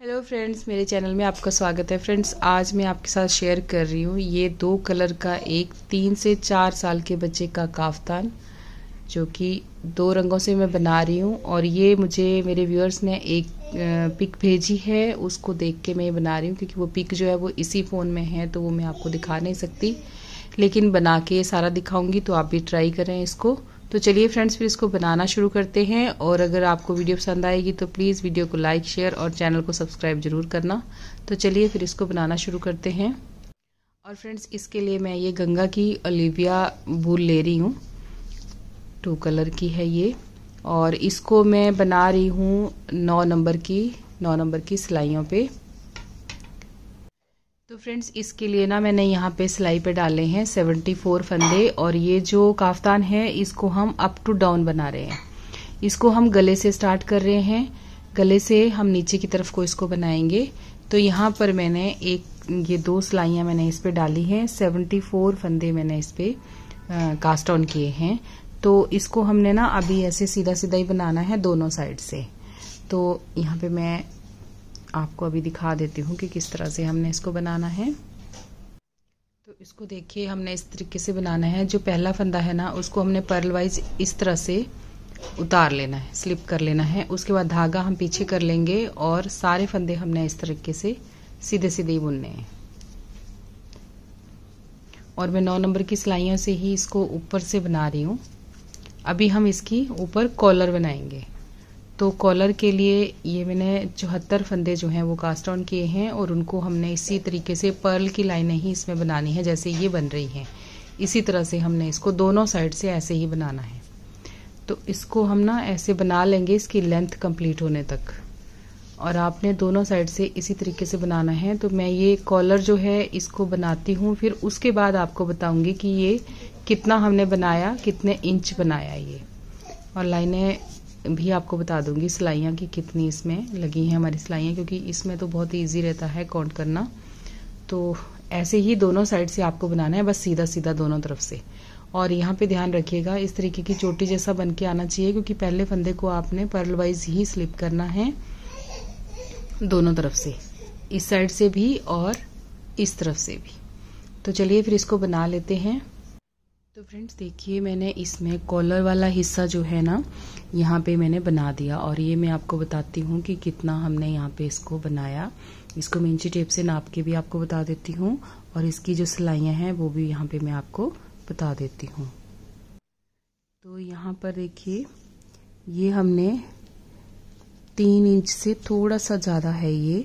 Hello friends मेरे channel में आपका स्वागत है। फ्रेंड्स आज मैं आपके साथ शेयर कर रही हूँ ये दो कलर का एक तीन से चार साल के बच्चे का काफ्तान, जो कि दो रंगों से मैं बना रही हूँ। और ये मुझे, मेरे व्यूअर्स ने एक पिक भेजी है, उसको देख के मैं बना रही हूँ, क्योंकि वो पिक जो है वो इसी फ़ोन में है तो वो मैं आपको दिखा नहीं सकती। लेकिन बना के सारा दिखाऊँगी तो आप भी ट्राई करें इसको। तो चलिए फ्रेंड्स फिर इसको बनाना शुरू करते हैं। और अगर आपको वीडियो पसंद आएगी तो प्लीज़ वीडियो को लाइक शेयर और चैनल को सब्सक्राइब ज़रूर करना। तो चलिए फिर इसको बनाना शुरू करते हैं। और फ्रेंड्स इसके लिए मैं ये गंगा की ओलिविया बूल ले रही हूँ। टू कलर की है ये। और इसको मैं बना रही हूँ नौ नंबर की, नौ नंबर की सिलाइयों पे। तो फ्रेंड्स, इसके लिए ना मैंने यहाँ पे सिलाई पे डाले हैं 74 फंदे और ये जो काफ्तान है, इसको हम अप टू डाउन बना रहे हैं। इसको हम गले से स्टार्ट कर रहे हैं। गले से हम नीचे की तरफ़ को इसको बनाएँगे। तो यहाँ पर मैंने एक, ये दो सिलाइयाँ मैंने इस पर डाली हैं। 74 फंदे मैंने इस पर कास्ट ऑन किए हैं। तो इसको हमने ना अभी ऐसे सीधा सीधा ही बनाना है दोनों साइड से। तो यहाँ पे मैं आपको अभी दिखा देती हूँ कि किस तरह से हमने इसको बनाना है। तो इसको देखिए, हमने इस तरीके से बनाना है। जो पहला फंदा है ना, उसको हमने पर्ल वाइज इस तरह से उतार लेना है, स्लिप कर लेना है। उसके बाद धागा हम पीछे कर लेंगे और सारे फंदे हमने इस तरीके से सीधे सीधे ही बुनने हैं। और मैं नौ नंबर की सिलाइयों से ही इसको ऊपर से बना रही हूँ। अभी हम इसकी ऊपर कॉलर बनाएँगे। तो कॉलर के लिए ये मैंने चौहत्तर फंदे जो हैं वो कास्ट ऑन किए हैं और उनको हमने इसी तरीके से पर्ल की लाइनें ही इसमें बनानी है, जैसे ये बन रही हैं। इसी तरह से हमने इसको दोनों साइड से ऐसे ही बनाना है। तो इसको हम ना ऐसे बना लेंगे इसकी लेंथ कंप्लीट होने तक। और आपने दोनों साइड से इसी तरीके से बनाना है तो मैं ये कॉलर जो है इसको बनाती हूँ, फिर उसके बाद आपको बताऊँगी कि ये कितना हमने बनाया, कितने इंच बनाया ये। और लाइनें भी आपको बता दूँगी सिलाइयाँ की कितनी इसमें लगी हैं हमारी सिलाइयाँ, क्योंकि इसमें तो बहुत ईजी रहता है काउंट करना। तो ऐसे ही दोनों साइड से आपको बनाना है, बस सीधा सीधा दोनों तरफ़ से। और यहाँ पे ध्यान रखिएगा, इस तरीके की चोटी जैसा बन के आना चाहिए, क्योंकि पहले फंदे को आपने पर्ल वाइज ही स्लिप करना है दोनों तरफ़ से, इस साइड से भी और इस तरफ़ से भी। तो चलिए फिर इसको बना लेते हैं। तो फ्रेंड्स, देखिए, मैंने इसमें कॉलर वाला हिस्सा जो है ना, यहाँ पे मैंने बना दिया। और ये मैं आपको बताती हूँ कि कितना हमने यहाँ पे इसको बनाया। इसको मैं इंची टेप से नाप के भी आपको बता देती हूँ। और इसकी जो सिलाइयाँ हैं, वो भी यहाँ पे मैं आपको बता देती हूँ। तो यहाँ पर देखिए, ये हमने तीन इंच से थोड़ा सा ज़्यादा है ये।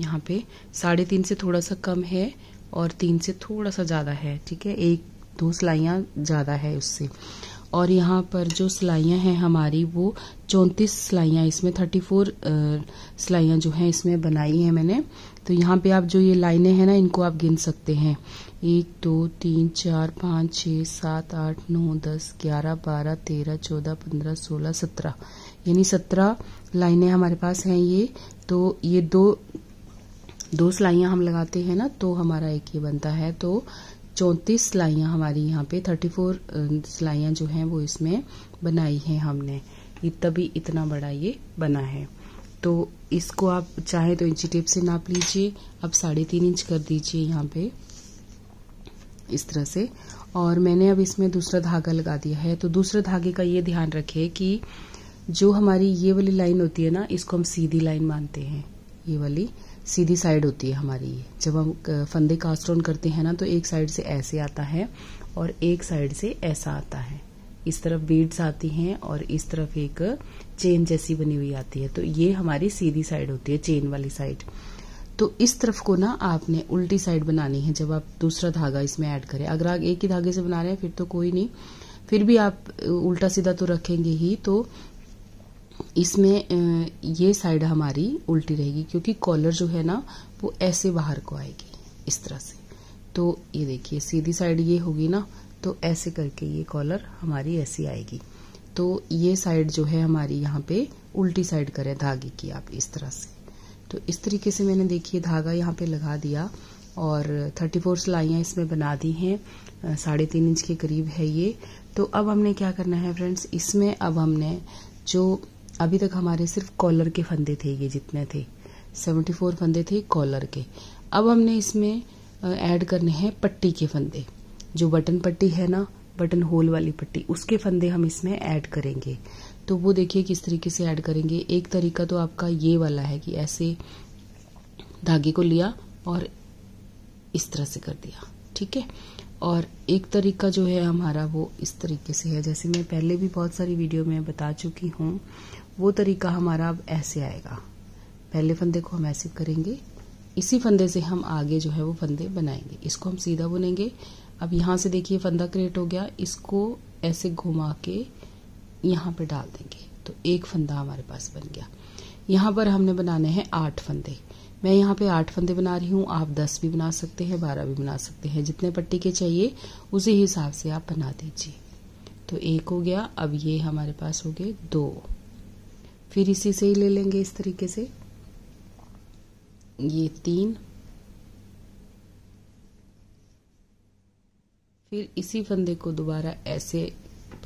यहाँ पे साढ़े तीन से थोड़ा सा कम है और तीन से थोड़ा सा ज़्यादा है, ठीक है? एक दो सिलाइयाँ ज़्यादा है उससे। और यहाँ पर जो सिलाइयाँ हैं हमारी, वो चौंतीस सिलाइयाँ इसमें थर्टी फोर सिलाइयाँ जो हैं इसमें बनाई हैं मैंने। तो यहाँ पे आप जो ये लाइनें हैं ना, इनको आप गिन सकते हैं। एक, दो, तीन, चार, पाँच छः सात, आठ, नौ, दस, ग्यारह, बारह, तेरह, चौदह, पंद्रह, सोलह, सत्रह। यानी सत्रह लाइनें हमारे पास हैं ये। तो ये दो दो सिलाइयाँ हम लगाते हैं ना तो हमारा एक ये बनता है। तो चौंतीस सिलाइयाँ हमारी यहाँ पे थर्टी फोर सिलाइयाँ जो हैं वो इसमें बनाई हैं हमने। ये तभी इतना बड़ा ये बना है। तो इसको आप चाहे तो इंची टेप से नाप लीजिए, अब साढ़े तीन इंच कर दीजिए यहाँ पे, इस तरह से। और मैंने अब इसमें दूसरा धागा लगा दिया है। तो दूसरे धागे का ये ध्यान रखे कि जो हमारी ये वाली लाइन होती है ना, इसको हम सीधी लाइन मानते हैं, ये वाली। सीधी साइड होती है हमारी ये। जब हम फंदे कास्ट ऑन करते हैं ना तो एक साइड से ऐसे आता है और एक साइड से ऐसा आता है। इस तरफ़ बीड्स आती हैं और इस तरफ़ एक चेन जैसी बनी हुई आती है। तो ये हमारी सीधी साइड होती है चेन वाली साइड तो इस तरफ़ को ना आपने उल्टी साइड बनानी है, जब आप दूसरा धागा इसमें ऐड करें। अगर आप एक ही धागे से बना रहे हैं, फिर तो कोई नहीं। फिर भी आप उल्टा सीधा तो रखेंगे ही तो इसमें ये साइड हमारी उल्टी रहेगी क्योंकि कॉलर जो है ना, वो ऐसे बाहर को आएगी, इस तरह से। तो ये देखिए, सीधी साइड ये होगी ना तो ऐसे करके ये कॉलर हमारी ऐसी आएगी। तो ये साइड जो है हमारी यहाँ पे उल्टी साइड करें, धागे की आप, इस तरह से। तो इस तरीके से मैंने देखिए, धागा यहाँ पे लगा दिया और 34 सिलाइयाँ इसमें बना दी हैं। साढ़े तीन इंच के करीब है ये। तो अब हमने क्या करना है फ्रेंड्स, इसमें अब हमने जो अभी तक हमारे सिर्फ़ कॉलर के फंदे थे ये जितने थे। सेवेंटी फोर फंदे थे कॉलर के। अब हमने इसमें ऐड करने हैं पट्टी के फंदे। जो बटन पट्टी है ना, बटन होल वाली पट्टी, उसके फंदे हम इसमें ऐड करेंगे। तो वो देखिए किस तरीके से ऐड करेंगे। एक तरीका तो आपका ये वाला है कि ऐसे धागे को लिया और इस तरह से कर दिया, ठीक है? और एक तरीका जो है हमारा वो इस तरीके से है। जैसे मैं पहले भी बहुत सारी वीडियो में बता चुकी हूँ वो तरीका हमारा अब ऐसे आएगा। पहले फंदे को हम ऐसे करेंगे। इसी फंदे से हम आगे जो है वो फंदे बनाएँगे। इसको हम सीधा बुनेंगे। अब यहाँ से देखिए फंदा क्रिएट हो गया। इसको ऐसे घुमा के यहाँ पे डाल देंगे। तो एक फंदा हमारे पास बन गया। यहाँ पर हमने बनाने हैं आठ फंदे। मैं यहाँ पे आठ फंदे बना रही हूँ। आप दस भी बना सकते हैं, बारह भी बना सकते हैं। जितने पट्टी के चाहिए, उसी हिसाब से आप बना दीजिए। तो एक हो गया। अब ये हमारे पास हो गए दो। फिर इसी से ही ले लेंगे इस तरीके से। ये तीन। फिर इसी फंदे को दोबारा ऐसे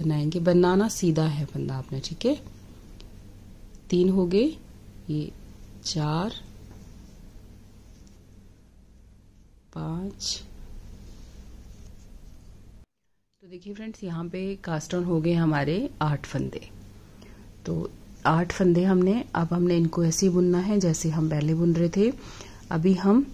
बनाएँगे। बनाना सीधा है फंदा आपने, ठीक है? तीन हो गए, ये चार, पाँच। तो देखिए फ्रेंड्स, यहाँ पे कास्ट ऑन हो गए हमारे आठ फंदे। तो आठ फंदे हमने, अब हमने इनको ऐसे बुनना है जैसे हम पहले बुन रहे थे। अभी हम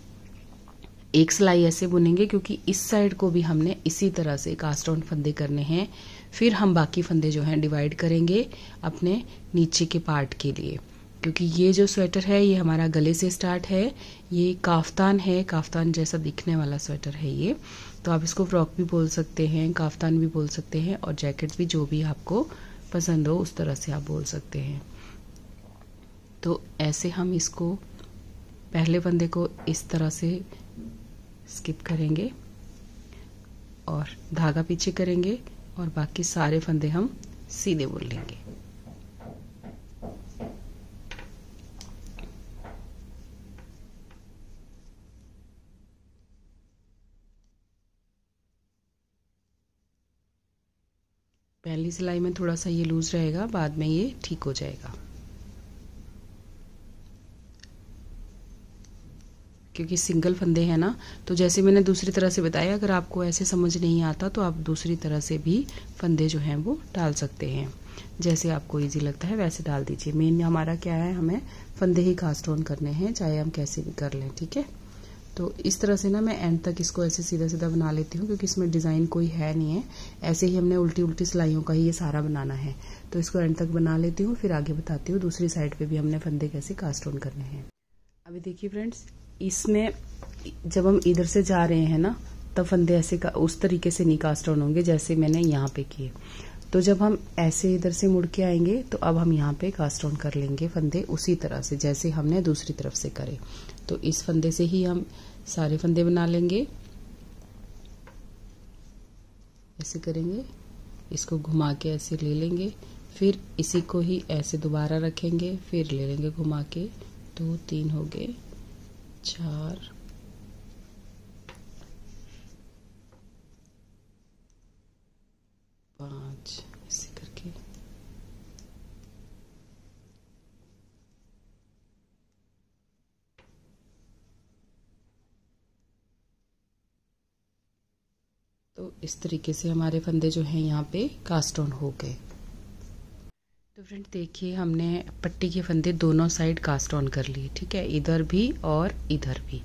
एक सिलाई ऐसे बुनेंगे क्योंकि इस साइड को भी हमने इसी तरह से कास्ट ऑन फंदे करने हैं। फिर हम बाकी फंदे जो हैं डिवाइड करेंगे अपने नीचे के पार्ट के लिए। क्योंकि ये जो स्वेटर है, ये हमारा गले से स्टार्ट है। ये काफ्तान है, काफ्तान जैसा दिखने वाला स्वेटर है ये। तो आप इसको फ्रॉक भी बोल सकते हैं, काफ्तान भी बोल सकते हैं और जैकेट भी, जो भी आपको पसंद हो, उस तरह से आप बोल सकते हैं। तो ऐसे हम इसको, पहले बंदे को इस तरह से स्किप करेंगे और धागा पीछे करेंगे और बाकी सारे फंदे हम सीधे बोल लेंगे। पहली सिलाई में थोड़ा सा ये लूज रहेगा, बाद में ये ठीक हो जाएगा। क्योंकि सिंगल फंदे हैं ना तो जैसे मैंने दूसरी तरह से बताया, अगर आपको ऐसे समझ नहीं आता तो आप दूसरी तरह से भी फंदे जो हैं वो डाल सकते हैं। जैसे आपको इजी लगता है, वैसे डाल दीजिए। मेन हमारा क्या है, हमें फंदे ही कास्ट ऑन करने हैं, चाहे हम कैसे भी कर लें, ठीक है? तो इस तरह से ना मैं एंड तक इसको ऐसे सीधा सीधा बना लेती हूँ, क्योंकि इसमें डिज़ाइन कोई है नहीं है। ऐसे ही हमने उल्टी उल्टी सिलाइयों का ही ये सारा बनाना है। तो इसको एंड तक बना लेती हूँ, फिर आगे बताती हूँ, दूसरी साइड पे भी हमने फंदे कैसे कास्ट ऑन करने हैं। अभी देखिए फ्रेंड्स इसमें जब हम इधर से जा रहे हैं ना, तब फंदे ऐसे का, उस तरीके से नहीं कास्ट ऑन होंगे जैसे मैंने यहाँ पे किए। तो जब हम ऐसे इधर से मुड़ के आएँगे तो अब हम यहाँ पे कास्ट ऑन कर लेंगे फंदे उसी तरह से, जैसे हमने दूसरी तरफ़ से करे। तो इस फंदे से ही हम सारे फंदे बना लेंगे। ऐसे करेंगे, इसको घुमा के ऐसे ले लेंगे, फिर इसी को ही ऐसे दोबारा रखेंगे, फिर ले लेंगे घुमा के। दो, तीन हो गए, चार पाँच, ऐसे करके। तो इस तरीके से हमारे फंदे जो हैं यहाँ पे कास्ट ऑन हो गए। तो फ्रेंड, देखिए, हमने पट्टी के फंदे दोनों साइड कास्ट ऑन कर लिए, ठीक है? इधर भी और इधर भी।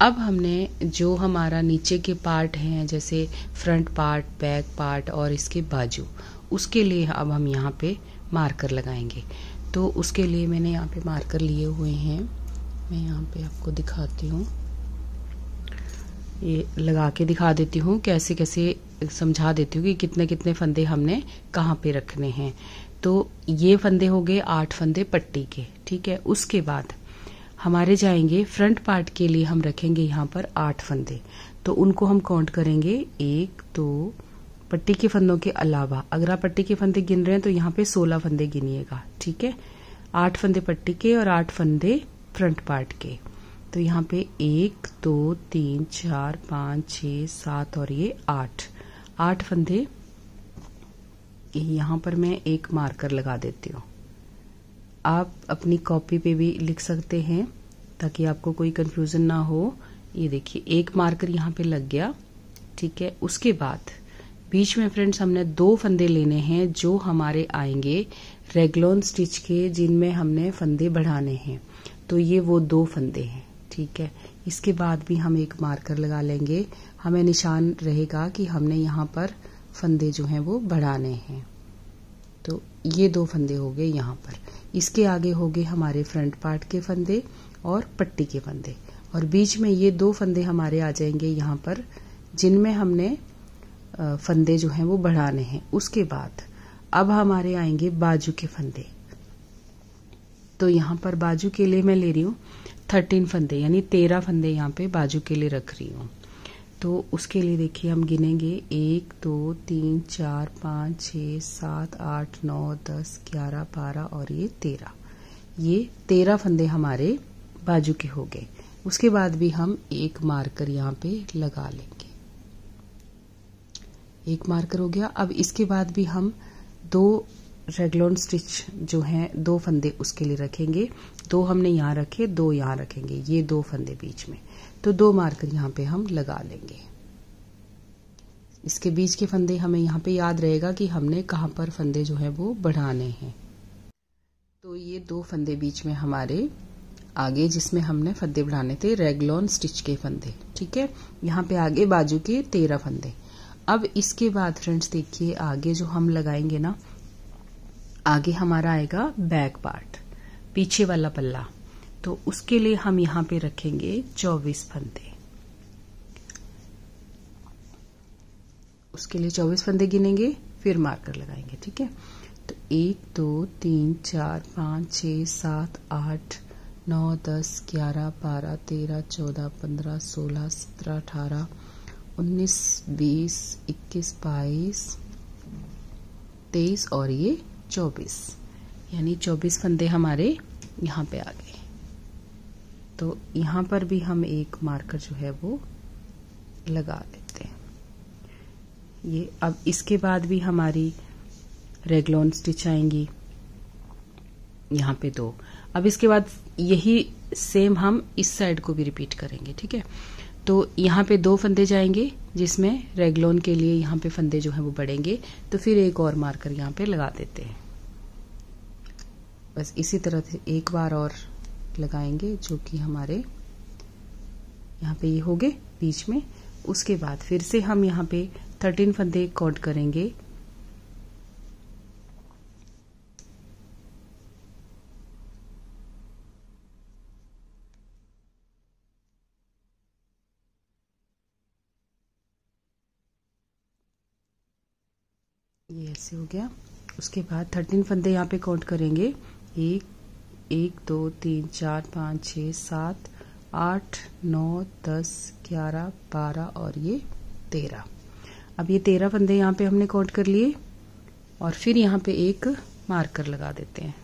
अब हमने जो हमारा नीचे के पार्ट हैं, जैसे फ्रंट पार्ट, बैक पार्ट और इसके बाजू, उसके लिए अब हम यहाँ पे मार्कर लगाएँगे। तो उसके लिए मैंने यहाँ पे मार्कर लिए हुए हैं। मैं यहाँ पे आपको दिखाती हूँ। ये लगा के दिखा देती हूँ, कैसे कैसे समझा देती हूँ कि कितने कितने फंदे हमने कहाँ पे रखने हैं। तो ये फंदे हो गए आठ फंदे पट्टी के, ठीक है? उसके बाद हमारे जाएँगे फ्रंट पार्ट के लिए हम रखेंगे यहाँ पर आठ फंदे। तो उनको हम काउंट करेंगे एक, दो, पट्टी के फंदों के अलावा। अगर आप पट्टी के फंदे गिन रहे हैं तो यहाँ पे सोलह फंदे गिनिएगा, ठीक है? आठ फंदे पट्टी के और आठ फंदे फ्रंट पार्ट के। तो यहाँ पे एक, दो, तीन, चार, पाँच छ सात और ये आठ। आठ फंदे, यहाँ पर मैं एक मार्कर लगा देती हूँ। आप अपनी कॉपी पे भी लिख सकते हैं, ताकि आपको कोई कंफ्यूजन ना हो। ये देखिए, एक मार्कर यहाँ पे लग गया, ठीक है? उसके बाद, बीच में फ्रेंड्स हमने दो फंदे लेने हैं जो हमारे आएँगे रेगलोन स्टिच के, जिनमें हमने फंदे बढ़ाने हैं। तो ये वो दो फंदे हैं, ठीक है? इसके बाद भी हम एक मार्कर लगा लेंगे। हमें निशान रहेगा कि हमने यहाँ पर फंदे जो हैं वो बढ़ाने हैं। तो ये दो फंदे हो गए यहाँ पर। इसके आगे हो गए हमारे फ्रंट पार्ट के फंदे और पट्टी के फंदे। और बीच में ये दो फंदे हमारे आ जाएँगे यहाँ पर, जिनमें हमने फंदे जो हैं वो बढ़ाने हैं। उसके बाद अब हमारे आएँगे बाजू के फंदे। तो यहाँ पर बाजू के लिए मैं ले रही हूँ थर्टीन फंदे, यानी तेरह फंदे यहाँ पे बाजू के लिए रख रही हूँ। तो उसके लिए देखिए, हम गिनेंगे। एक, दो, तीन, चार, पाँच छ सात, आठ, नौ, दस, ग्यारह, बारह और ये तेरह। ये तेरह फंदे हमारे बाजू के हो गए। उसके बाद भी हम एक मार्कर यहाँ पे लगा लेंगे। एक मार्कर हो गया। अब इसके बाद भी हम दो रेगलोन स्टिच जो हैं, दो फंदे उसके लिए रखेंगे। दो हमने यहाँ रखे, दो यहाँ रखेंगे। ये दो फंदे बीच में। तो दो मार्कर यहाँ पे हम लगा लेंगे। इसके बीच के फंदे हमें यहाँ पे याद रहेगा कि हमने कहाँ पर फंदे जो है वो बढ़ाने हैं। तो ये दो फंदे बीच में हमारे आगे जिसमें हमने फंदे बढ़ाने थे, रेगलॉन स्टिच के फंदे, ठीक है? यहाँ पे आगे बाजू के तेरह फंदे। अब इसके बाद फ्रेंड्स देखिए, आगे जो हम लगाएँगे ना, आगे हमारा आएगा बैक पार्ट, पीछे वाला पल्ला। तो उसके लिए हम यहाँ पे रखेंगे चौबीस फंदे। उसके लिए चौबीस फंदे गिनेंगे, फिर मार्कर लगाएँगे, ठीक है? तो एक, दो, तीन, चार, पाँच छ सात, आठ, नौ, दस, ग्यारह, बारह, तेरह, चौदह, पंद्रह, सोलह, सत्रह, अठारह, उन्नीस, बीस, इक्कीस, बाईस, तेईस और ये चौबीस। यानी चौबीस फंदे हमारे यहाँ पे आ गए। तो यहाँ पर भी हम एक मार्कर जो है वो लगा देते हैं। ये अब इसके बाद भी हमारी रेगलोन स्टिच आएँगी। यहाँ पे दो। अब इसके बाद यही सेम हम इस साइड को भी रिपीट करेंगे, ठीक है? तो यहाँ पे दो फंदे जाएँगे, जिसमें रेगलोन के लिए यहाँ पे फंदे जो है वो बढ़ेंगे। तो फिर एक और मार्कर यहाँ पे लगा देते हैं। बस इसी तरह से एक बार और लगाएँगे, जो कि हमारे यहाँ पे ये हो गए बीच में। उसके बाद फिर से हम यहाँ पे थर्टीन फंदे काउंट करेंगे। ये ऐसे हो गया। उसके बाद थर्टीन फंदे यहाँ पे काउंट करेंगे। एक एक, दो, तीन, चार, पाँच छ सात, आठ, नौ, दस, ग्यारह, बारह और ये तेरह। अब ये तेरह फंदे यहाँ पे हमने काउंट कर लिए और फिर यहाँ पे एक मार्कर लगा देते हैं।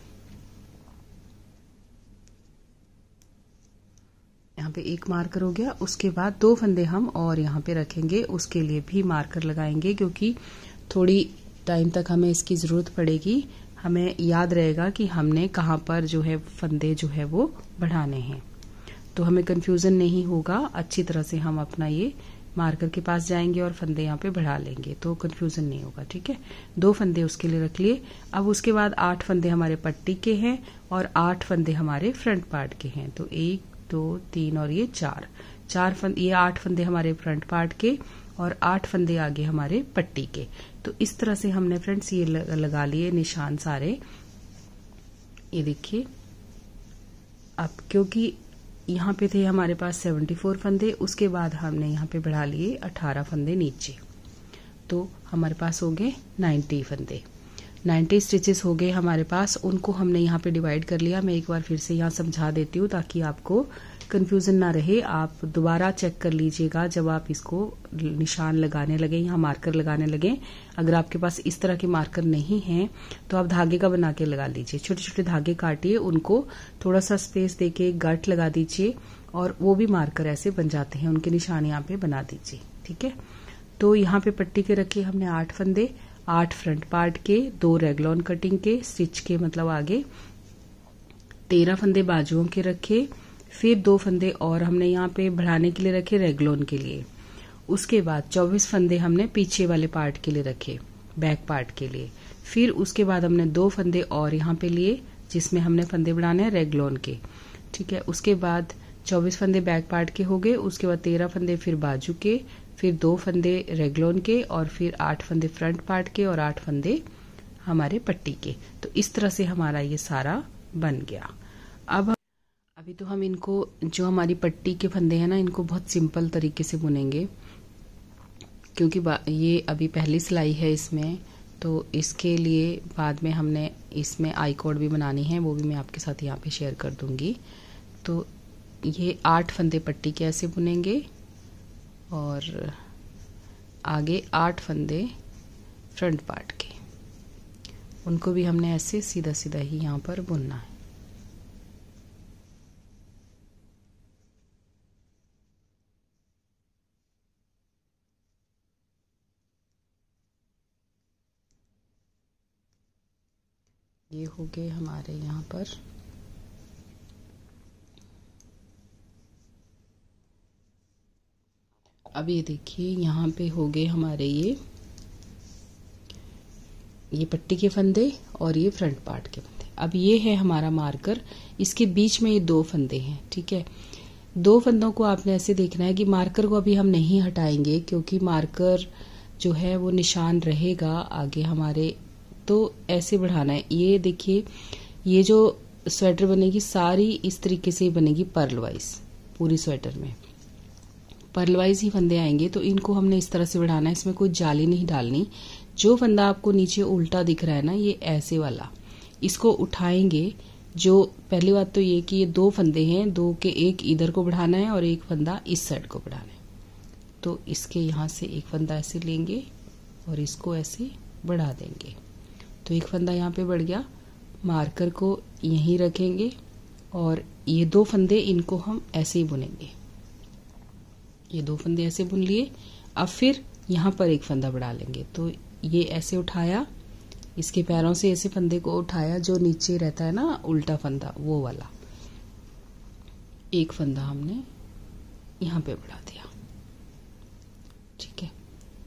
यहाँ पे एक मार्कर हो गया, उसके बाद दो फंदे हम और यहाँ पे रखेंगे, उसके लिए भी मार्कर लगाएँगे क्योंकि थोड़ी टाइम तक हमें इसकी ज़रूरत पड़ेगी। हमें याद रहेगा कि हमने कहाँ पर जो है फंदे जो है वो बढ़ाने हैं। तो हमें कंफ्यूजन नहीं होगा, अच्छी तरह से हम अपना ये मार्कर के पास जाएँगे और फंदे यहाँ पे बढ़ा लेंगे तो कंफ्यूजन नहीं होगा, ठीक है? दो फंदे उसके लिए रख लिए। अब उसके बाद आठ फंदे हमारे पट्टी के हैं और आठ फंदे हमारे फ्रंट पार्ट के हैं। तो एक, दो, तीन और ये चार। चार फंदे ये आठ फंदे हमारे फ्रंट पार्ट के और आठ फंदे आगे हमारे पट्टी के। तो इस तरह से हमने फ्रेंड्स ये लगा लिए निशान सारे। ये देखिए। अब क्योंकि यहाँ पे थे हमारे पास 74 फंदे, उसके बाद हमने यहाँ पे बढ़ा लिए 18 फंदे नीचे। तो हमारे पास हो गए 90 फंदे। 90 स्टिचेस हो गए हमारे पास, उनको हमने यहाँ पे डिवाइड कर लिया। मैं एक बार फिर से यहाँ समझा देती हूँ ताकि आपको कंफ्यूजन ना रहे, आप दोबारा चेक कर लीजिएगा जब आप इसको निशान लगाने लगे या मार्कर लगाने लगे। अगर आपके पास इस तरह के मार्कर नहीं हैं तो आप धागे का बना के लगा लीजिए। छोटे छोटे धागे काटिए, उनको थोड़ा सा स्पेस देके गट लगा दीजिए और वो भी मार्कर ऐसे बन जाते हैं, उनके निशान यहाँ पे बना दीजिए, ठीक है? तो यहाँ पे पट्टी के रखे हमने आठ फंदे, आठ फ्रंट पार्ट के, दो रेगलॉन कटिंग के स्टिच के मतलब आगे। तेरह फंदे बाजुओं के रखे फिर दो फंदे और हमने यहाँ पे बढ़ाने के लिए रखे रेगलोन के लिए। उसके बाद 24 फंदे हमने पीछे वाले पार्ट के लिए रखे, बैक पार्ट के लिए। फिर उसके बाद हमने दो फंदे और यहाँ पे लिए, जिसमें हमने फंदे बढ़ाने हैं रेगलोन के। ठीक है, उसके बाद 24 फंदे बैक पार्ट के हो गए, उसके बाद 13 फंदे फिर बाजू के, फिर दो फंदे रेगलोन के और फिर आठ फंदे फ्रंट पार्ट के और आठ फंदे हमारे पट्टी के। तो इस तरह से हमारा ये सारा बन गया। अब अभी तो हम इनको, जो हमारी पट्टी के फंदे हैं ना, इनको बहुत सिंपल तरीके से बुनेंगे। क्योंकि ये अभी पहली सिलाई है इसमें तो इसके लिए बाद में हमने इसमें आई कोड भी बनानी है, वो भी मैं आपके साथ यहाँ पे शेयर कर दूँगी। तो ये आठ फंदे पट्टी के ऐसे बुनेंगे, और आगे आठ फंदे फ्रंट पार्ट के। उनको भी हमने ऐसे सीधा सीधा ही यहाँ पर बुनना है। ये हो गए हमारे यहाँ पर। अब ये देखिए, यहाँ पे हो गए हमारे ये ये पट्टी के फंदे और ये फ्रंट पार्ट के फंदे। अब ये है हमारा मार्कर। इसके बीच में ये दो फंदे हैं, ठीक है? दो फंदों को आपने ऐसे देखना है कि मार्कर को अभी हम नहीं हटाएँगे, क्योंकि मार्कर जो है वो निशान रहेगा आगे हमारे तो ऐसे बढ़ाना है। ये देखिए, ये जो स्वेटर बनेगी, सारी इस तरीके से बनेगी पर्ल वाइज पूरी स्वेटर में। पर्ल वाइज ही फंदे आएँगे तो इनको हमने इस तरह से बढ़ाना है। इसमें कोई जाली नहीं डालनी। जो फंदा आपको नीचे उल्टा दिख रहा है ना, ये ऐसे वाला। इसको उठाएँगे, जो पहली बात तो ये कि ये दो फंदे हैं, दो के एक इधर को बढ़ाना है और एक फंदा इस साइड को बढ़ाना है। तो इसके यहाँ से एक फंदा ऐसे लेंगे और इसको ऐसे बढ़ा देंगे। तो एक फंदा यहाँ पे बढ़ गया। मार्कर को यहीं रखेंगे और ये दो फंदे इनको हम ऐसे ही बुनेंगे। ये दो फंदे ऐसे बुन लिए। अब फिर यहाँ पर एक फंदा बढ़ा लेंगे। तो ये ऐसे उठाया। इसके पैरों से ऐसे फंदे को उठाया जो नीचे रहता है ना, उल्टा फंदा, वो वाला। एक फंदा हमने यहाँ पे बढ़ा दिया। ठीक है।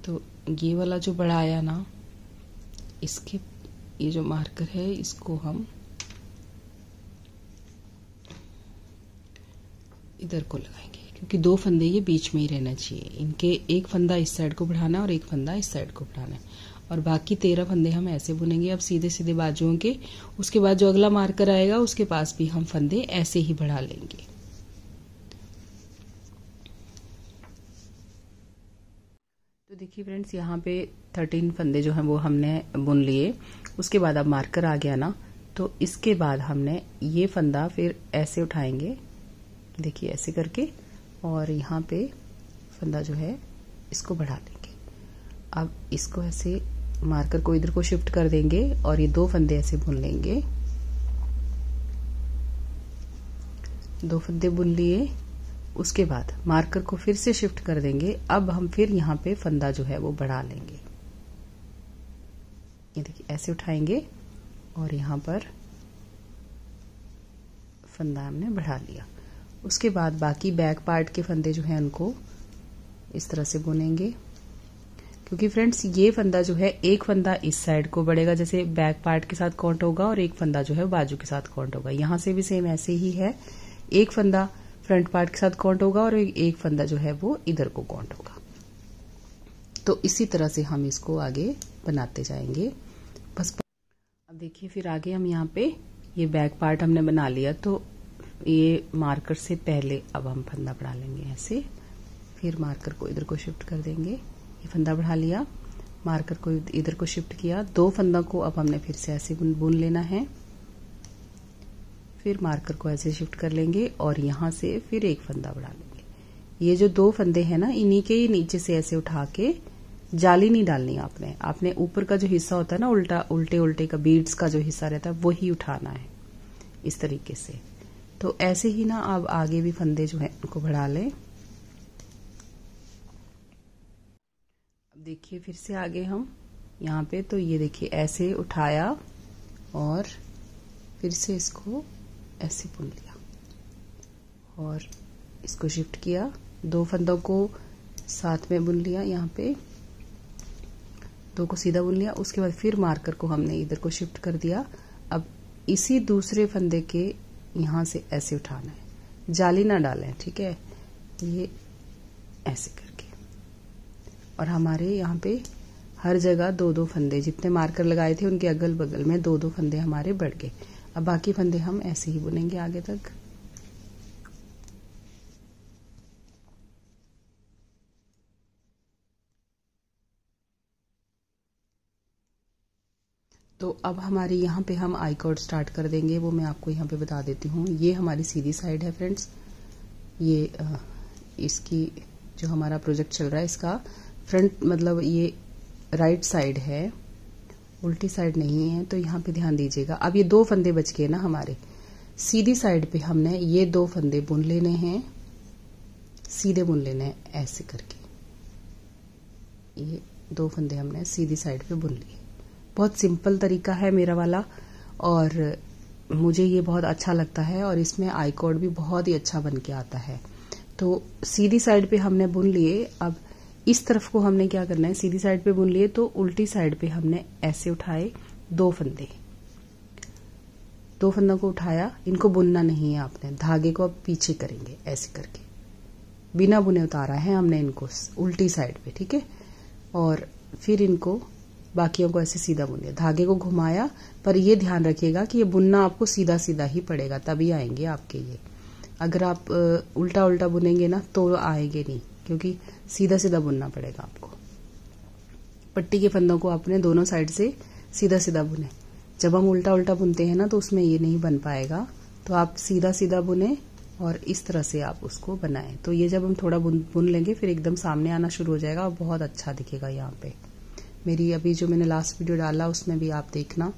तो ये वाला जो बढ़ाया ना, इसके ये जो मार्कर है, इसको हम इधर को लगाएँगे, क्योंकि दो फंदे ये बीच में ही रहना चाहिए। इनके एक फंदा इस साइड को बढ़ाना है और एक फंदा इस साइड को बढ़ाना है। और बाकी तेरह फंदे हम ऐसे बुनेंगे, अब सीधे सीधे बाजुओं के। उसके बाद जो अगला मार्कर आएगा, उसके पास भी हम फंदे ऐसे ही बढ़ा लेंगे। देखिए फ्रेंड्स यहाँ पे थर्टीन फंदे जो हैं वो हमने बुन लिए। उसके बाद अब मार्कर आ गया ना तो इसके बाद हमने ये फंदा फिर ऐसे उठाएँगे, देखिए ऐसे करके, और यहाँ पे फंदा जो है, इसको बढ़ा देंगे। अब इसको ऐसे मार्कर को इधर को शिफ्ट कर देंगे और ये दो फंदे ऐसे बुन लेंगे। दो फंदे बुन लिए। उसके बाद मार्कर को फिर से शिफ्ट कर देंगे। अब हम फिर यहाँ पे फंदा जो है वो बढ़ा लेंगे। ये देखिए, ऐसे उठाएँगे और यहाँ पर फंदा हमने बढ़ा लिया। उसके बाद बाकी बैक पार्ट के फंदे जो हैं उनको इस तरह से बुनेंगे। क्योंकि फ्रेंड्स, ये फंदा जो है, एक फंदा इस साइड को बढ़ेगा, जैसे बैक पार्ट के साथ काउंट होगा और एक फंदा जो है बाजू के साथ काउंट होगा। यहाँ से भी सेम ऐसे ही है। एक फंदा फ्रंट पार्ट के साथ काउंट होगा और एक फंदा जो है वो इधर को काउंट होगा। तो इसी तरह से हम इसको आगे बनाते जाएँगे। बस अब देखिए, फिर आगे हम यहाँ पे ये बैक पार्ट हमने बना लिया तो ये मार्कर से पहले अब हम फंदा बढ़ा लेंगे ऐसे। फिर मार्कर को इधर को शिफ्ट कर देंगे। ये फंदा बढ़ा लिया, मार्कर को इधर को शिफ्ट किया। दो फंदा को अब हमने फिर से ऐसे बुन लेना है। फिर मार्कर को ऐसे शिफ्ट कर लेंगे और यहाँ से फिर एक फंदा बढ़ा लेंगे। ये जो दो फंदे हैं ना, इन्हीं के ही नीचे से ऐसे उठा के जाली नहीं डालनी आपने। आपने ऊपर का जो हिस्सा होता है ना, उल्टा उल्टे उल्टे का बीड्स का जो हिस्सा रहता है, वही उठाना है इस तरीके से। तो ऐसे ही ना आप आगे भी फंदे जो है, उनको बढ़ा लें। देखिए फिर से आगे हम, यहाँ पे तो ये देखिए ऐसे उठाया और फिर से इसको ऐसे बुन लिया और इसको शिफ्ट किया। दो फंदों को साथ में बुन लिया यहाँ पे। दो को सीधा बुन लिया। उसके बाद फिर मार्कर को हमने इधर को शिफ्ट कर दिया। अब इसी दूसरे फंदे के यहाँ से ऐसे उठाना है। जाली ना डालें, ठीक है? ये ऐसे करके। और हमारे यहाँ पे हर जगह दो दो फंदे, जितने मार्कर लगाए थे, उनके अगल बगल में दो दो फंदे हमारे बढ़ गए। अब बाकी फंदे हम ऐसे ही बुनेंगे आगे तक। तो अब हमारे यहाँ पे हम आई कॉर्ड स्टार्ट कर देंगे, वो मैं आपको यहाँ पे बता देती हूँ। ये हमारी सीधी साइड है फ्रेंड्स। ये इसकी जो हमारा प्रोजेक्ट चल रहा है, इसका फ्रंट मतलब ये राइट साइड है। उल्टी साइड नहीं है तो यहाँ पे ध्यान दीजिएगा। अब ये दो फंदे बच गए ना हमारे। सीधी साइड पे हमने ये दो फंदे बुन लेने हैं, सीधे बुन लेने हैं, ऐसे करके। ये दो फंदे हमने सीधी साइड पे बुन लिए। बहुत सिंपल तरीका है मेरा वाला, और मुझे ये बहुत अच्छा लगता है, और इसमें आई कोड भी बहुत ही अच्छा बन के आता है। तो सीधी साइड पे हमने बुन लिए, अब इस तरफ़ को हमने क्या करना है? सीधी साइड पे बुन लिए तो उल्टी साइड पे हमने ऐसे उठाए दो फंदे। दो फंदों को उठाया, इनको बुनना नहीं है आपने, धागे को अब पीछे करेंगे, ऐसे करके। बिना बुने उतारा है हमने इनको उल्टी साइड पे, ठीक है? और फिर इनको, बाकियों को ऐसे सीधा बुनिए धागे को घुमाया, पर ये ध्यान रखिएगा कि ये बुनना आपको सीधा सीधा ही पड़ेगा, तभी आएँगे आपके ये। अगर आप उल्टा उल्टा बुनेंगे ना तो आएँगे नहीं। क्योंकि सीधा सीधा बुनना पड़ेगा आपको। पट्टी के फंदों को आपने दोनों साइड से सीधा सीधा बुने। जब हम उल्टा उल्टा बुनते हैं ना तो उसमें ये नहीं बन पाएगा। तो आप सीधा सीधा बुने और इस तरह से आप उसको बनाएँ। तो ये जब हम थोड़ा बुन, बुन लेंगे फिर एकदम सामने आना शुरू हो जाएगा और बहुत अच्छा दिखेगा यहाँ पे। मेरी अभी जो मैंने लास्ट वीडियो डाला उसमें भी आप देखना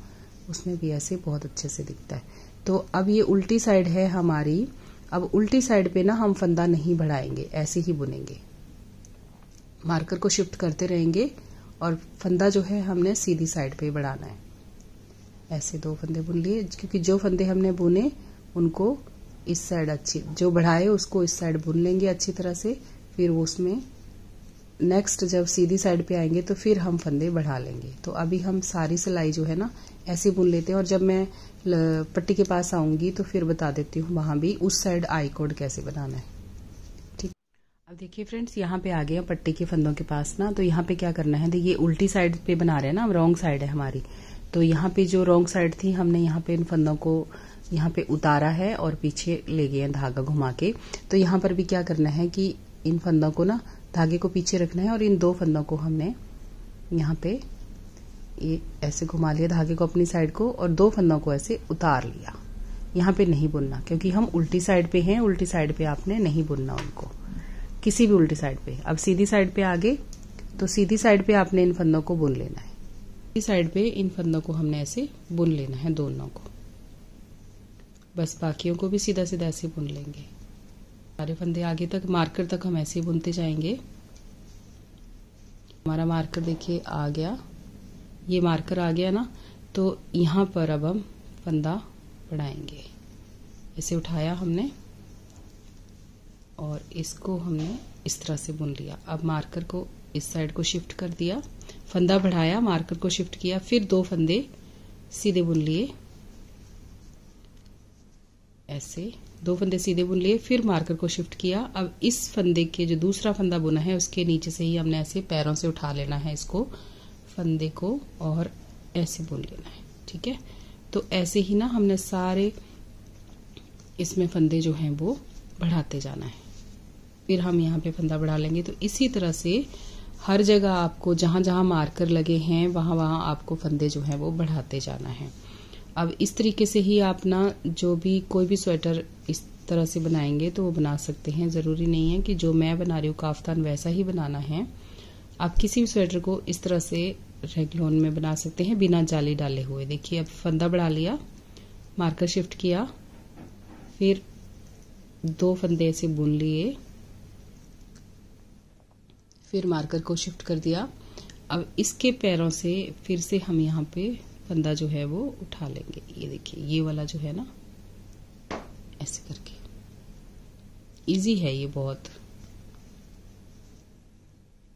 उसमें भी ऐसे बहुत अच्छे से दिखता है। तो अब ये उल्टी साइड है हमारी। अब उल्टी साइड पे ना हम फंदा नहीं बढ़ाएँगे, ऐसे ही बुनेंगे। मार्कर को शिफ्ट करते रहेंगे और फंदा जो है हमने सीधी साइड पे बढ़ाना है। ऐसे दो फंदे बुन लिए, क्योंकि जो फंदे हमने बुने, उनको इस साइड अच्छी, जो बढ़ाए उसको इस साइड बुन लेंगे अच्छी तरह से, फिर वो उसमें नेक्स्ट जब सीधी साइड पे आएँगे तो फिर हम फंदे बढ़ा लेंगे। तो अभी हम सारी सिलाई जो है ना, ऐसे बुन लेते हैं और जब मैं पट्टी के पास आऊँगी तो फिर बता देती हूँ वहाँ भी उस साइड आई कोड कैसे बनाना है। ठीक। अब देखिए फ्रेंड्स यहाँ पे आ गए पट्टी के फंदों के पास ना तो यहाँ पे क्या करना है? देखिए, उल्टी साइड पे बना रहे हैं ना रॉन्ग साइड है हमारी। तो यहाँ पे जो रॉन्ग साइड थी, हमने यहाँ पे इन फंदों को यहाँ पे उतारा है और पीछे ले गए हैं धागा घुमा के। तो यहाँ पर भी क्या करना है कि इन फंदों को ना, धागे को पीछे रखना है और इन दो फंदों को हमने यहाँ पे ये ऐसे घुमा लिया धागे को अपनी साइड को और दो फंदों को ऐसे उतार लिया। यहाँ पे नहीं बुनना, क्योंकि हम उल्टी साइड पे हैं, उल्टी साइड पे आपने नहीं बुनना उनको। किसी भी उल्टी साइड पे। अब सीधी साइड पे आगे तो सीधी साइड पे आपने इन फंदों को बुन लेना है। सीधी साइड पे इन फंदों को हमने ऐसे बुन लेना है दोनों को। बस बाकियों को भी सीधा सीधा ऐसे बुन लेंगे। सारे फंदे आगे तक मार्कर तक हम ऐसे बुनते जाएँगे। हमारा मार्कर देखिए आ गया। ये मार्कर आ गया ना तो यहाँ पर अब हम फंदा बढ़ाएँगे। इसे उठाया हमने और इसको हमने इस तरह से बुन लिया। अब मार्कर को इस साइड को शिफ्ट कर दिया, फंदा बढ़ाया, मार्कर को शिफ्ट किया, फिर दो फंदे सीधे बुन लिए। ऐसे दो फंदे सीधे बुन लिए, फिर मार्कर को शिफ्ट किया। अब इस फंदे के जो दूसरा फंदा बुना है, उसके नीचे से ही हमने ऐसे पैरों से उठा लेना है इसको। फंदे को और ऐसे बुन लेना है, ठीक है? तो ऐसे ही ना हमने सारे इसमें फंदे जो हैं वो बढ़ाते जाना है। फिर हम यहाँ पे फंदा बढ़ा लेंगे। तो इसी तरह से हर जगह आपको, जहाँ जहाँ मार्कर लगे हैं, वहाँ वहाँ आपको फंदे जो हैं वो बढ़ाते जाना है। अब इस तरीके से ही आप ना जो भी कोई भी स्वेटर इस तरह से बनाएँगे तो वो बना सकते हैं। ज़रूरी नहीं है कि जो मैं बना रही हूँ, काफ्तान वैसा ही बनाना है। आप किसी भी स्वेटर को इस तरह से रेगलोन में बना सकते हैं, बिना जाली डाले हुए। देखिए, अब फंदा बढ़ा लिया मार्कर शिफ्ट किया, फिर दो फंदे से बुन लिए, फिर मार्कर को शिफ्ट कर दिया। अब इसके पैरों से फिर से हम यहाँ पे फंदा जो है वो उठा लेंगे। ये देखिए, ये वाला जो है ना, ऐसे करके। इजी है ये बहुत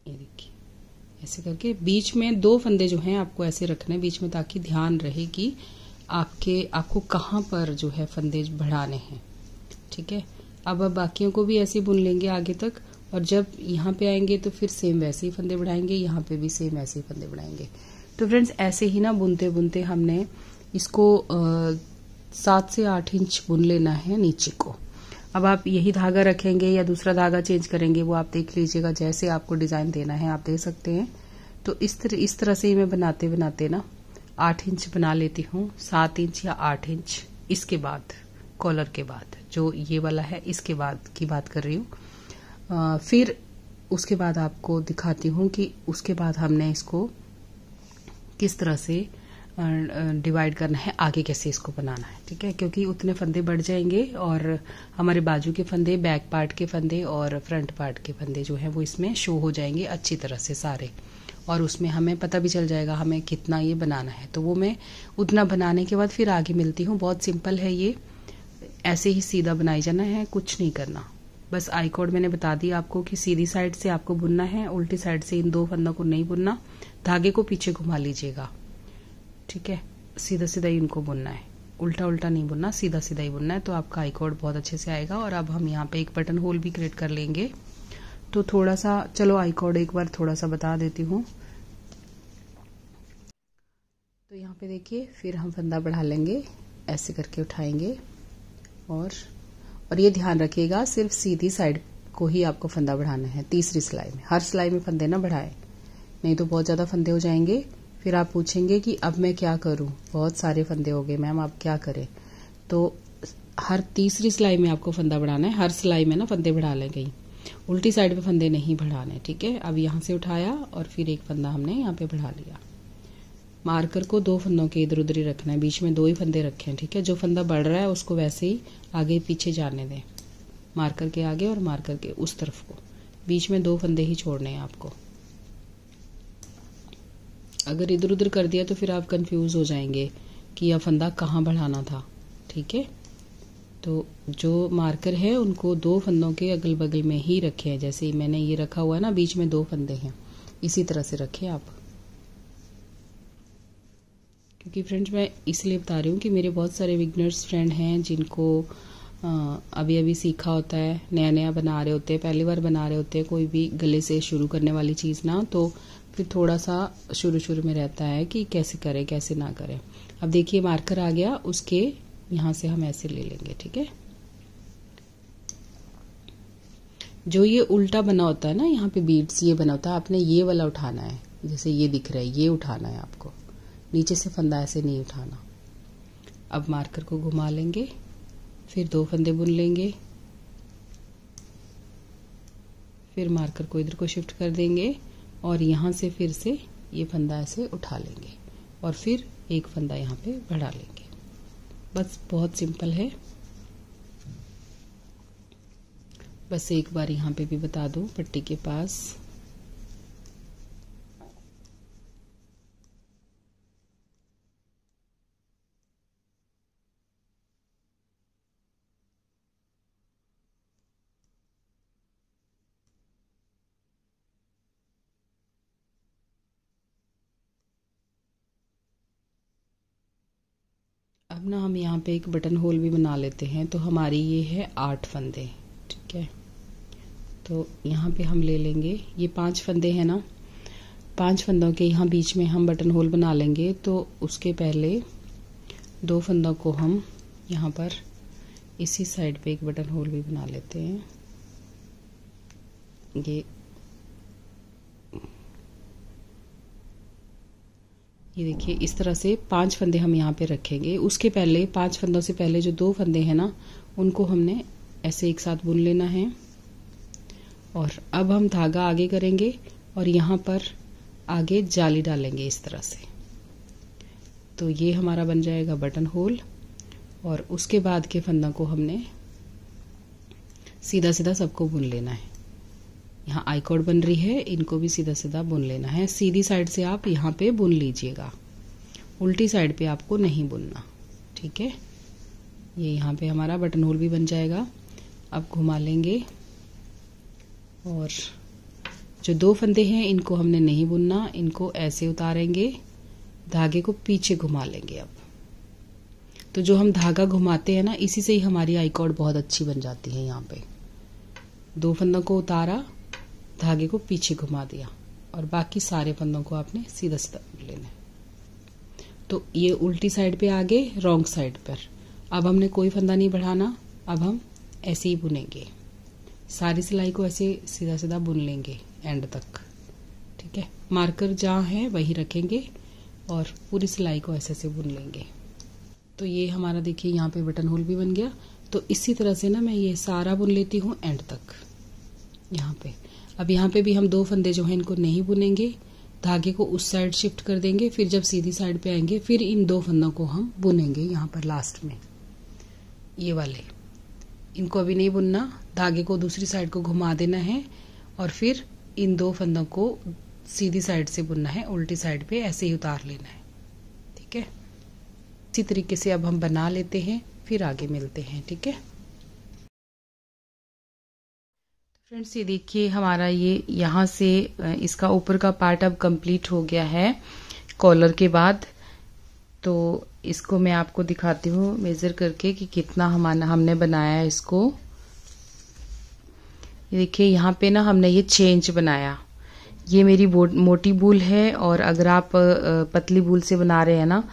ये देखिए ऐसे करके बीच में दो फंदे जो हैं आपको ऐसे रखने बीच में ताकि ध्यान रहे कि आपके, आपको कहाँ पर जो है फंदे बढ़ाने हैं। ठीक है? अब अब बाकियों को भी ऐसे बुन लेंगे आगे तक, और जब यहाँ पे आएँगे तो फिर सेम वैसे ही फंदे बढ़ाएँगे, यहाँ पे भी सेम ऐसे ही फंदे बढ़ाएँगे। तो फ्रेंड्स ऐसे ही ना बुनते बुनते हमने इसको सात से आठ इंच बुन लेना है नीचे को। अब आप यही धागा रखेंगे या दूसरा धागा चेंज करेंगे, वो आप देख लीजिएगा जैसे आपको डिज़ाइन देना है, आप दे सकते हैं। तो इस तरह इस तरह से ही मैं बनाते बनाते ना, आठ इंच बना लेती हूँ, सात इंच या आठ इंच इसके बाद कॉलर के बाद, जो ये वाला है, इसके बाद की बात कर रही हूँ। फिर उसके बाद आपको दिखाती हूँ कि उसके बाद हमने इसको किस तरह से डिवाइड करना है, आगे कैसे इसको बनाना है, ठीक है? क्योंकि उतने फंदे बढ़ जाएँगे और हमारे बाजू के फंदे बैक पार्ट के फंदे और फ्रंट पार्ट के फंदे जो है, वो इसमें शो हो जाएँगे अच्छी तरह से सारे। और उसमें हमें पता भी चल जाएगा हमें कितना ये बनाना है। तो वो मैं उतना बनाने के बाद फिर आगे मिलती हूँ। बहुत सिंपल है ये। ऐसे ही सीधा बनाई जाना है, कुछ नहीं करना। बस आई कोड मैंने बता दिया आपको कि सीधी साइड से आपको बुनना है, उल्टी साइड से इन दो फंदों को नहीं बुनना। धागे को पीछे घुमा लीजिएगा। ठीक है? सीधा सीधा ही इनको बुनना है। उल्टा उल्टा नहीं बुनना सीधा सीधा ही बुनना है। तो आपका आई कोड बहुत अच्छे से आएगा और अब हम यहाँ पे एक बटन होल भी क्रिएट कर लेंगे। तो थोड़ा सा चलो आई कोड एक बार थोड़ा सा बता देती हूँ। तो यहाँ पे देखिए, फिर हम फंदा बढ़ा लेंगे, ऐसे करके उठाएँगे और और ये ध्यान रखिएगा, सिर्फ़ सीधी साइड को ही आपको फंदा बढ़ाना है, तीसरी सिलाई में। हर सिलाई में फंदे ना बढ़ाए, नहीं तो बहुत ज़्यादा फंदे हो जाएँगे। फिर आप पूछेंगे कि अब मैं क्या करूँ? बहुत सारे फंदे हो गए, मैम, आप क्या करें? तो हर तीसरी सिलाई में आपको फंदा बढ़ाना है। हर सिलाई में ना फंदे बढ़ा लें गई उल्टी साइड पे फंदे नहीं बढ़ाने, ठीक है? अब यहाँ से उठाया और फिर एक फंदा हमने यहाँ पे बढ़ा लिया। मार्कर को दो फंदों के इधर उधर ही रखना है। बीच में दो ही फंदे रखे हैं ठीक है? जो फंदा बढ़ रहा है उसको वैसे ही आगे पीछे जाने दें। मार्कर के आगे और मार्कर के उस तरफ़ को। बीच में दो फंदे ही छोड़ने हैं आपको। अगर इधर उधर कर दिया तो फिर आप कंफ्यूज हो जाएँगे कि यह फंदा कहाँ बढ़ाना था, ठीक है? तो जो मार्कर है, उनको दो फंदों के अगल बगल में ही रखे हैं। जैसे मैंने ये रखा हुआ है ना, बीच में दो फंदे हैं। इसी तरह से रखे आप। क्योंकि फ्रेंड्स मैं इसलिए बता रही हूँ कि मेरे बहुत सारे बिगनर्स फ्रेंड हैं जिनको अभी अभी सीखा होता है नया नया बना रहे होते हैं, पहली बार बना रहे होते हैं, कोई भी गले से शुरू करने वाली चीज़ ना तो फिर थोड़ा सा शुरू शुरू में रहता है कि कैसे करें, कैसे ना करें। अब देखिए, मार्कर आ गया, उसके यहाँ से हम ऐसे ले लेंगे, ठीक है? जो ये उल्टा बना होता है ना, यहाँ पे बीड्स ये बना होता है, आपने ये वाला उठाना है, जैसे ये दिख रहा है, ये उठाना है आपको। नीचे से फंदा ऐसे नहीं उठाना। अब मार्कर को घुमा लेंगे, फिर दो फंदे बुन लेंगे, फिर मार्कर को इधर को शिफ्ट कर देंगे। और यहाँ से फिर से ये फंदा ऐसे उठा लेंगे और फिर एक फंदा यहाँ पे बढ़ा लेंगे। बस बहुत सिंपल है। बस एक बार यहाँ पे भी बता दूँ, पट्टी के पास। ना हम यहाँ पे एक बटन होल भी बना लेते हैं तो हमारी ये है आठ फंदे, ठीक है? तो यहाँ पे हम ले लेंगे, ये पाँच फंदे हैं ना? पाँच फंदों के यहाँ बीच में हम बटन होल बना लेंगे तो उसके पहले दो फंदों को हम यहाँ पर इसी साइड पे एक बटन होल भी बना लेते हैं। ये ये देखिए, इस तरह से पाँच फंदे हम यहाँ पे रखेंगे। उसके पहले, पाँच फंदों से पहले जो दो फंदे हैं ना, उनको हमने ऐसे एक साथ बुन लेना है। और अब हम धागा आगे करेंगे और यहाँ पर आगे जाली डालेंगे इस तरह से। तो ये हमारा बन जाएगा बटन होल। और उसके बाद के फंदा को हमने सीधा सीधा सबको बुन लेना है। यहाँ आई कोड बन रही है, इनको भी सीधा सीधा बुन लेना है। सीधी साइड से आप यहाँ पे बुन लीजिएगा। उल्टी साइड पे आपको नहीं बुनना, ठीक है? ये यहाँ पे हमारा बटन होल भी बन जाएगा। अब घुमा लेंगे। और जो दो फंदे हैं, इनको हमने नहीं बुनना, इनको ऐसे उतारेंगे। धागे को पीछे घुमा लेंगे अब। तो जो हम धागा घुमाते हैं ना, इसी से ही हमारी आई कॉर्ड बहुत अच्छी बन जाती है यहाँ पे। दो फंदों को उतारा धागे को पीछे घुमा दिया और बाकी सारे फंदों को आपने सीधा सीधा लेना तो ये उल्टी साइड पे आगे, रॉन्ग साइड पर। अब हमने कोई फंदा नहीं बढ़ाना, अब हम ऐसे ही बुनेंगे। सारी सिलाई को ऐसे सीधा सीधा बुन लेंगे एंड तक। ठीक है? मार्कर जहाँ है, वही रखेंगे और पूरी सिलाई को ऐसे ऐसे बुन लेंगे। तो ये हमारा देखिए, यहाँ पे बटन होल भी बन गया। तो इसी तरह से ना मैं ये सारा बुन लेती हूँ एंड तक। यहाँ पे। अब यहाँ पे भी हम दो फंदे जो हैं, इनको नहीं बुनेंगे। धागे को उस साइड शिफ्ट कर देंगे, फिर जब सीधी साइड पे आएँगे, फिर इन दो फंदों को हम बुनेंगे यहाँ पर लास्ट में। ये वाले। इनको अभी नहीं बुनना। धागे को दूसरी साइड को घुमा देना है और फिर इन दो फंदों को सीधी साइड से बुनना है, उल्टी साइड पे ऐसे ही उतार लेना है। ठीक है? इसी तरीके से अब हम बना लेते हैं, फिर आगे मिलते हैं। ठीक है? फ्रेंड्स ये देखिए, हमारा ये यहाँ से इसका ऊपर का पार्ट अब कंप्लीट हो गया है कॉलर के बाद। तो इसको मैं आपको दिखाती हूँ मेज़र करके कि कितना हमारा, हमने बनाया है इसको। ये देखिए, यहाँ पे ना हमने ये चेंज बनाया। ये मेरी मोटी बूल है और अगर आप पतली बूल से बना रहे हैं ना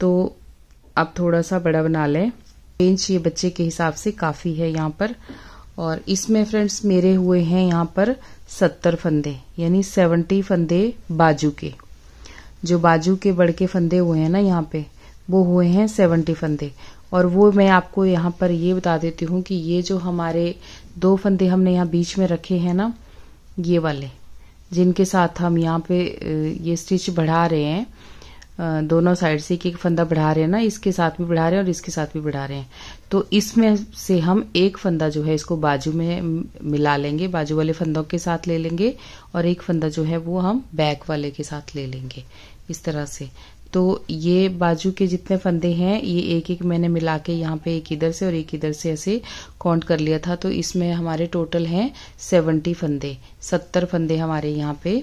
तो आप थोड़ा सा बड़ा बना लें। चेंज ये बच्चे के हिसाब से काफ़ी है यहाँ पर। और इसमें फ्रेंड्स मेरे हुए हैं यहाँ पर सत्तर फंदे, यानी सेवेंटी फंदे बाजू के। जो बाजू के बड़ के फंदे हुए हैं ना यहाँ पे, वो हुए हैं सेवेंटी फंदे। और वो मैं आपको यहाँ पर ये बता देती हूँ कि ये जो हमारे दो फंदे हमने यहाँ बीच में रखे हैं ना, ये वाले, जिनके साथ हम यहाँ पे ये स्टिच बढ़ा रहे हैं दोनों साइड से एक एक फंदा बढ़ा रहे हैं ना, इसके साथ भी बढ़ा रहे हैं और इसके साथ भी बढ़ा रहे हैं। तो इसमें से हम एक फंदा जो है इसको बाजू में मिला लेंगे, बाजू वाले फंदों के साथ ले लेंगे और एक फंदा जो है वो हम बैक वाले के साथ ले लेंगे, इस तरह से। तो ये बाजू के जितने फंदे हैं, ये एक एक मैंने मिला के यहाँ पे एक इधर से और एक इधर से ऐसे काउंट कर लिया था। तो इसमें हमारे टोटल हैं सेवेंटी फंदे, सत्तर फंदे हमारे यहाँ पे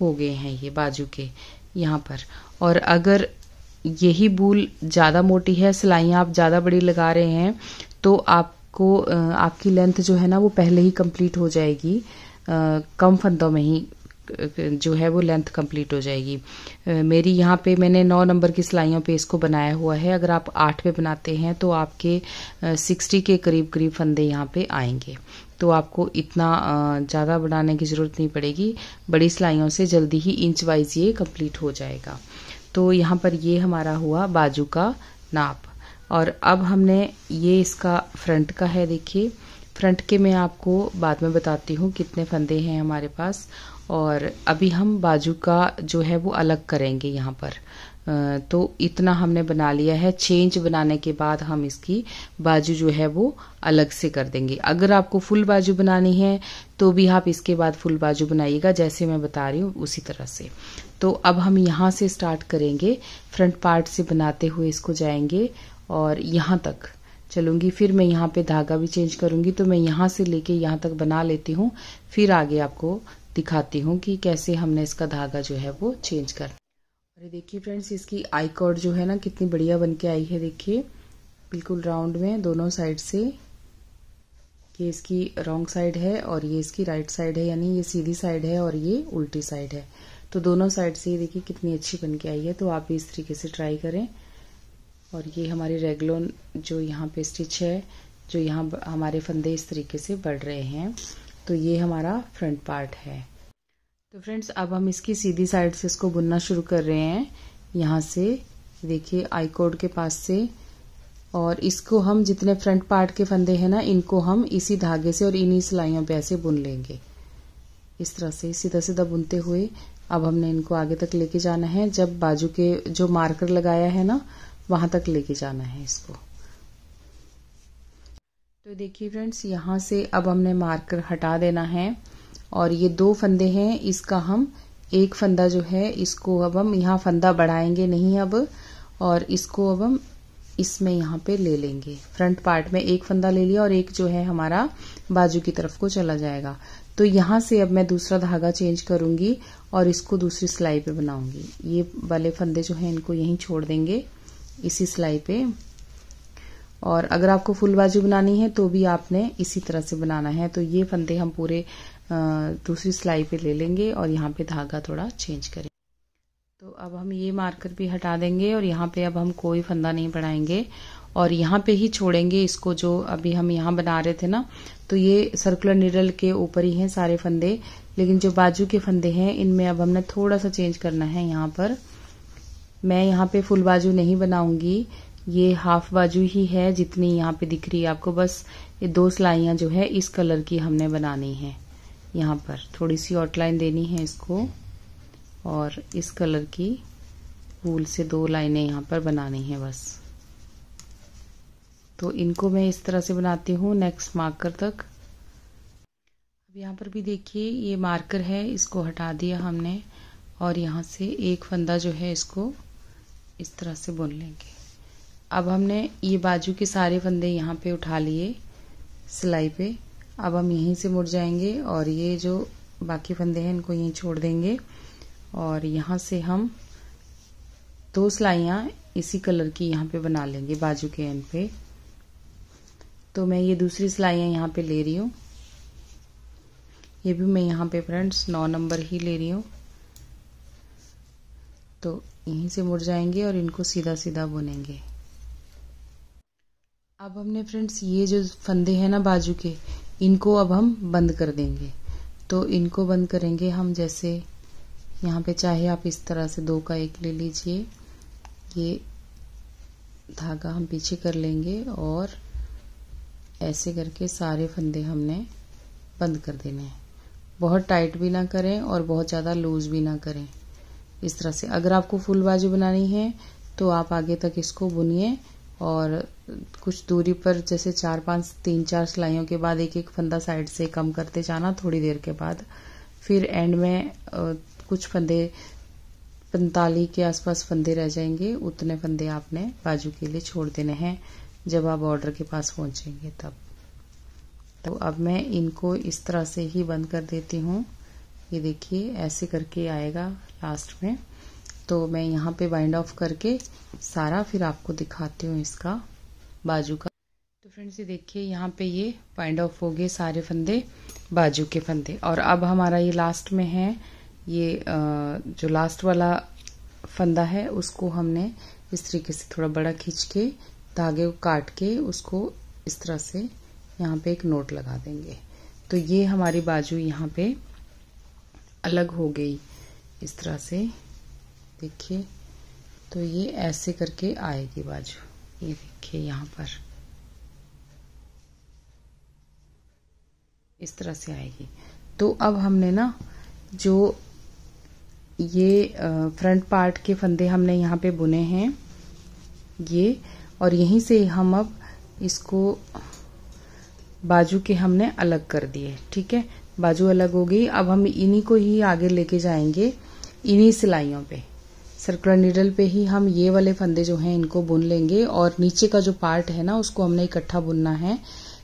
हो गए हैं ये बाजू के यहाँ पर। और अगर यही बूल ज़्यादा मोटी है, सिलाइयाँ आप ज़्यादा बड़ी लगा रहे हैं तो आपको आपकी लेंथ जो है ना वो पहले ही कंप्लीट हो जाएगी। कम फंदों में ही जो है वो लेंथ कंप्लीट हो जाएगी। मेरी यहाँ पे मैंने नौ नंबर की सिलाइयों पे इसको बनाया हुआ है। अगर आप आठ पे बनाते हैं तो आपके सिक्सटी के करीब करीब फंदे यहाँ पे आएँगे। तो आपको इतना ज़्यादा बनाने की ज़रूरत नहीं पड़ेगी। बड़ी सिलाइयों से जल्दी ही इंच वाइज ये कंप्लीट हो जाएगा। तो यहाँ पर ये हमारा हुआ बाजू का नाप। और अब हमने ये इसका फ्रंट का है, देखिए। फ्रंट के मैं आपको बाद में बताती हूँ कितने फंदे हैं हमारे पास। और अभी हम बाजू का जो है वो अलग करेंगे यहाँ पर। तो इतना हमने बना लिया है। चेंज बनाने के बाद हम इसकी बाजू जो है वो अलग से कर देंगे। अगर आपको फुल बाजू बनानी है तो भी आप इसके बाद फुल बाजू बनाइएगा, जैसे मैं बता रही हूँ, उसी तरह से। तो अब हम यहाँ से स्टार्ट करेंगे। फ्रंट पार्ट से बनाते हुए इसको जाएँगे और यहाँ तक चलूँगी। फिर मैं यहाँ पे धागा भी चेंज करूँगी तो मैं यहाँ से लेके यहाँ तक बना लेती हूँ। फिर आगे आपको दिखाती हूँ कि कैसे हमने इसका धागा जो है वो चेंज कर अरे देखिए फ्रेंड्स इसकी आई कॉर्ड जो है ना, कितनी बढ़िया बन के आई है, देखिए। बिल्कुल राउंड में, दोनों साइड से। ये इसकी रॉन्ग साइड है और ये इसकी राइट साइड है, यानी ये सीधी साइड है और ये उल्टी साइड है। तो दोनों साइड से ये देखिए कितनी अच्छी बन के आई है तो आप भी इस तरीके से ट्राई करें। और ये हमारी रेगलोन जो यहाँ पे स्टिच है, जो यहाँ हमारे फंदे इस तरीके से बढ़ रहे हैं। तो ये हमारा फ्रंट पार्ट है। तो फ्रेंड्स अब हम इसकी सीधी साइड से इसको बुनना शुरू कर रहे हैं। यहाँ से, देखिए आई कोड के पास से। और इसको हम जितने फ्रंट पार्ट के फंदे हैं ना, इनको हम इसी धागे से और इन्हीं सिलाइयों पे ऐसे बुन लेंगे। इस तरह से, सीधा सीधा बुनते हुए अब हमने इनको आगे तक लेके जाना है। जब बाजू के जो मार्कर लगाया है ना, वहाँ तक लेके जाना है इसको। तो देखिए फ्रेंड्स यहाँ से अब हमने मार्कर हटा देना है। और ये दो फंदे हैं, इसका हम एक फंदा जो है, इसको अब हम यहाँ फंदा बढ़ाएँगे नहीं अब, और इसको अब हम इसमें यहाँ पे ले लेंगे। फ्रंट पार्ट में एक फंदा ले लिया और एक जो है हमारा बाजू की तरफ़ को चला जाएगा। तो यहाँ से अब मैं दूसरा धागा चेंज करूँगी और इसको दूसरी सिलाई पे बनाऊँगी। ये वाले फंदे जो हैं, इनको यहीं छोड़ देंगे, इसी सिलाई पे। और अगर आपको फुल बाजू बनानी है तो भी आपने इसी तरह से बनाना है। तो ये फंदे हम पूरे दूसरी सिलाई पे ले लेंगे और यहाँ पे धागा थोड़ा चेंज करें। तो अब हम ये मार्कर भी हटा देंगे और यहाँ पे अब हम कोई फंदा नहीं बढ़ाएँगे और यहाँ पे ही छोड़ेंगे इसको जो अभी हम यहाँ बना रहे थे ना तो ये सर्कुलर निडल के ऊपर ही हैं सारे फंदे, लेकिन जो बाजू के फंदे हैं, इनमें अब हमने थोड़ा सा चेंज करना है यहाँ पर। मैं यहाँ पे फुल बाजू नहीं बनाऊँगी, ये हाफ़ बाजू ही है जितनी यहाँ पे दिख रही है आपको, बस ये दो सिलाइयाँ जो है इस कलर की हमने बनानी है। यहाँ पर। थोड़ी सी आउटलाइन देनी है इसको और इस कलर की फूल से दो लाइनें यहाँ पर बनानी है बस। तो इनको मैं इस तरह से बनाती हूँ नेक्स्ट मार्कर तक। अब यहाँ पर भी देखिए, ये मार्कर है, इसको हटा दिया हमने और यहाँ से एक फंदा जो है इसको इस तरह से बुन लेंगे। अब हमने ये बाजू के सारे फंदे यहाँ पे उठा लिए सिलाई पे। अब हम यहीं से मुड़ जाएँगे और ये जो बाकी फंदे हैं, इनको यहीं छोड़ देंगे। और यहाँ से हम दो सिलाइयाँ इसी कलर की यहाँ पे बना लेंगे, बाजू के एंड पे। तो मैं ये दूसरी सिलाइयाँ यहाँ पे ले रही हूँ। ये भी मैं यहाँ पे फ्रेंड्स नौ नंबर ही ले रही हूँ। तो यहीं से मुड़ जाएँगे और इनको सीधा सीधा बुनेंगे। अब हमने फ्रेंड्स ये जो फंदे हैं ना बाजू के इनको अब हम बंद कर देंगे। तो इनको बंद करेंगे हम जैसे यहाँ पे चाहे आप इस तरह से दो का एक ले लीजिए। ये धागा हम पीछे कर लेंगे और ऐसे करके सारे फंदे हमने बंद कर देने हैं। बहुत टाइट भी ना करें और बहुत ज़्यादा लूज भी ना करें। इस तरह से अगर आपको फुल बाजू बनानी है तो आप आगे तक इसको बुनिए और कुछ दूरी पर जैसे चार पाँच, तीन चार सिलाइयों के बाद एक एक फंदा साइड से कम करते जाना थोड़ी देर के बाद। फिर एंड में कुछ फंदे पैंतालीस के आसपास फंदे रह जाएँगे, उतने फंदे आपने बाजू के लिए छोड़ देने हैं, जब आप बॉर्डर के पास पहुँचेंगे तब। तो अब मैं इनको इस तरह से ही बंद कर देती हूँ। ये देखिए, ऐसे करके आएगा लास्ट में। तो मैं यहाँ पे बाइंड ऑफ़ करके सारा फिर आपको दिखाती हूँ इसका। बाजू का। तो फ्रेंड्स ये देखिए, यहाँ पे ये बाइंड ऑफ़ हो गए सारे फंदे, बाजू के फंदे। और अब हमारा ये लास्ट में है, ये जो लास्ट वाला फंदा है, उसको हमने इस तरीके से थोड़ा बड़ा खींच के, धागे को काट के, उसको इस तरह से यहाँ पे एक नोट लगा देंगे। तो ये हमारी बाजू यहाँ पे अलग हो गई, इस तरह से। देखिए तो ये ऐसे करके आएगी बाजू। ये देखिए यहाँ पर। इस तरह से आएगी। तो अब हमने ना जो ये फ्रंट पार्ट के फंदे हमने यहाँ पे बुने हैं, ये, और यहीं से हम अब इसको बाजू के हमने अलग कर दिए, ठीक है? बाजू अलग हो गई। अब हम इन्हीं को ही आगे लेके जाएँगे, इन्हीं सिलाइयों पे। सर्कुलर नीडल पे ही हम ये वाले फंदे जो हैं, इनको बुन लेंगे और नीचे का जो पार्ट है ना, उसको हमने इकट्ठा बुनना है।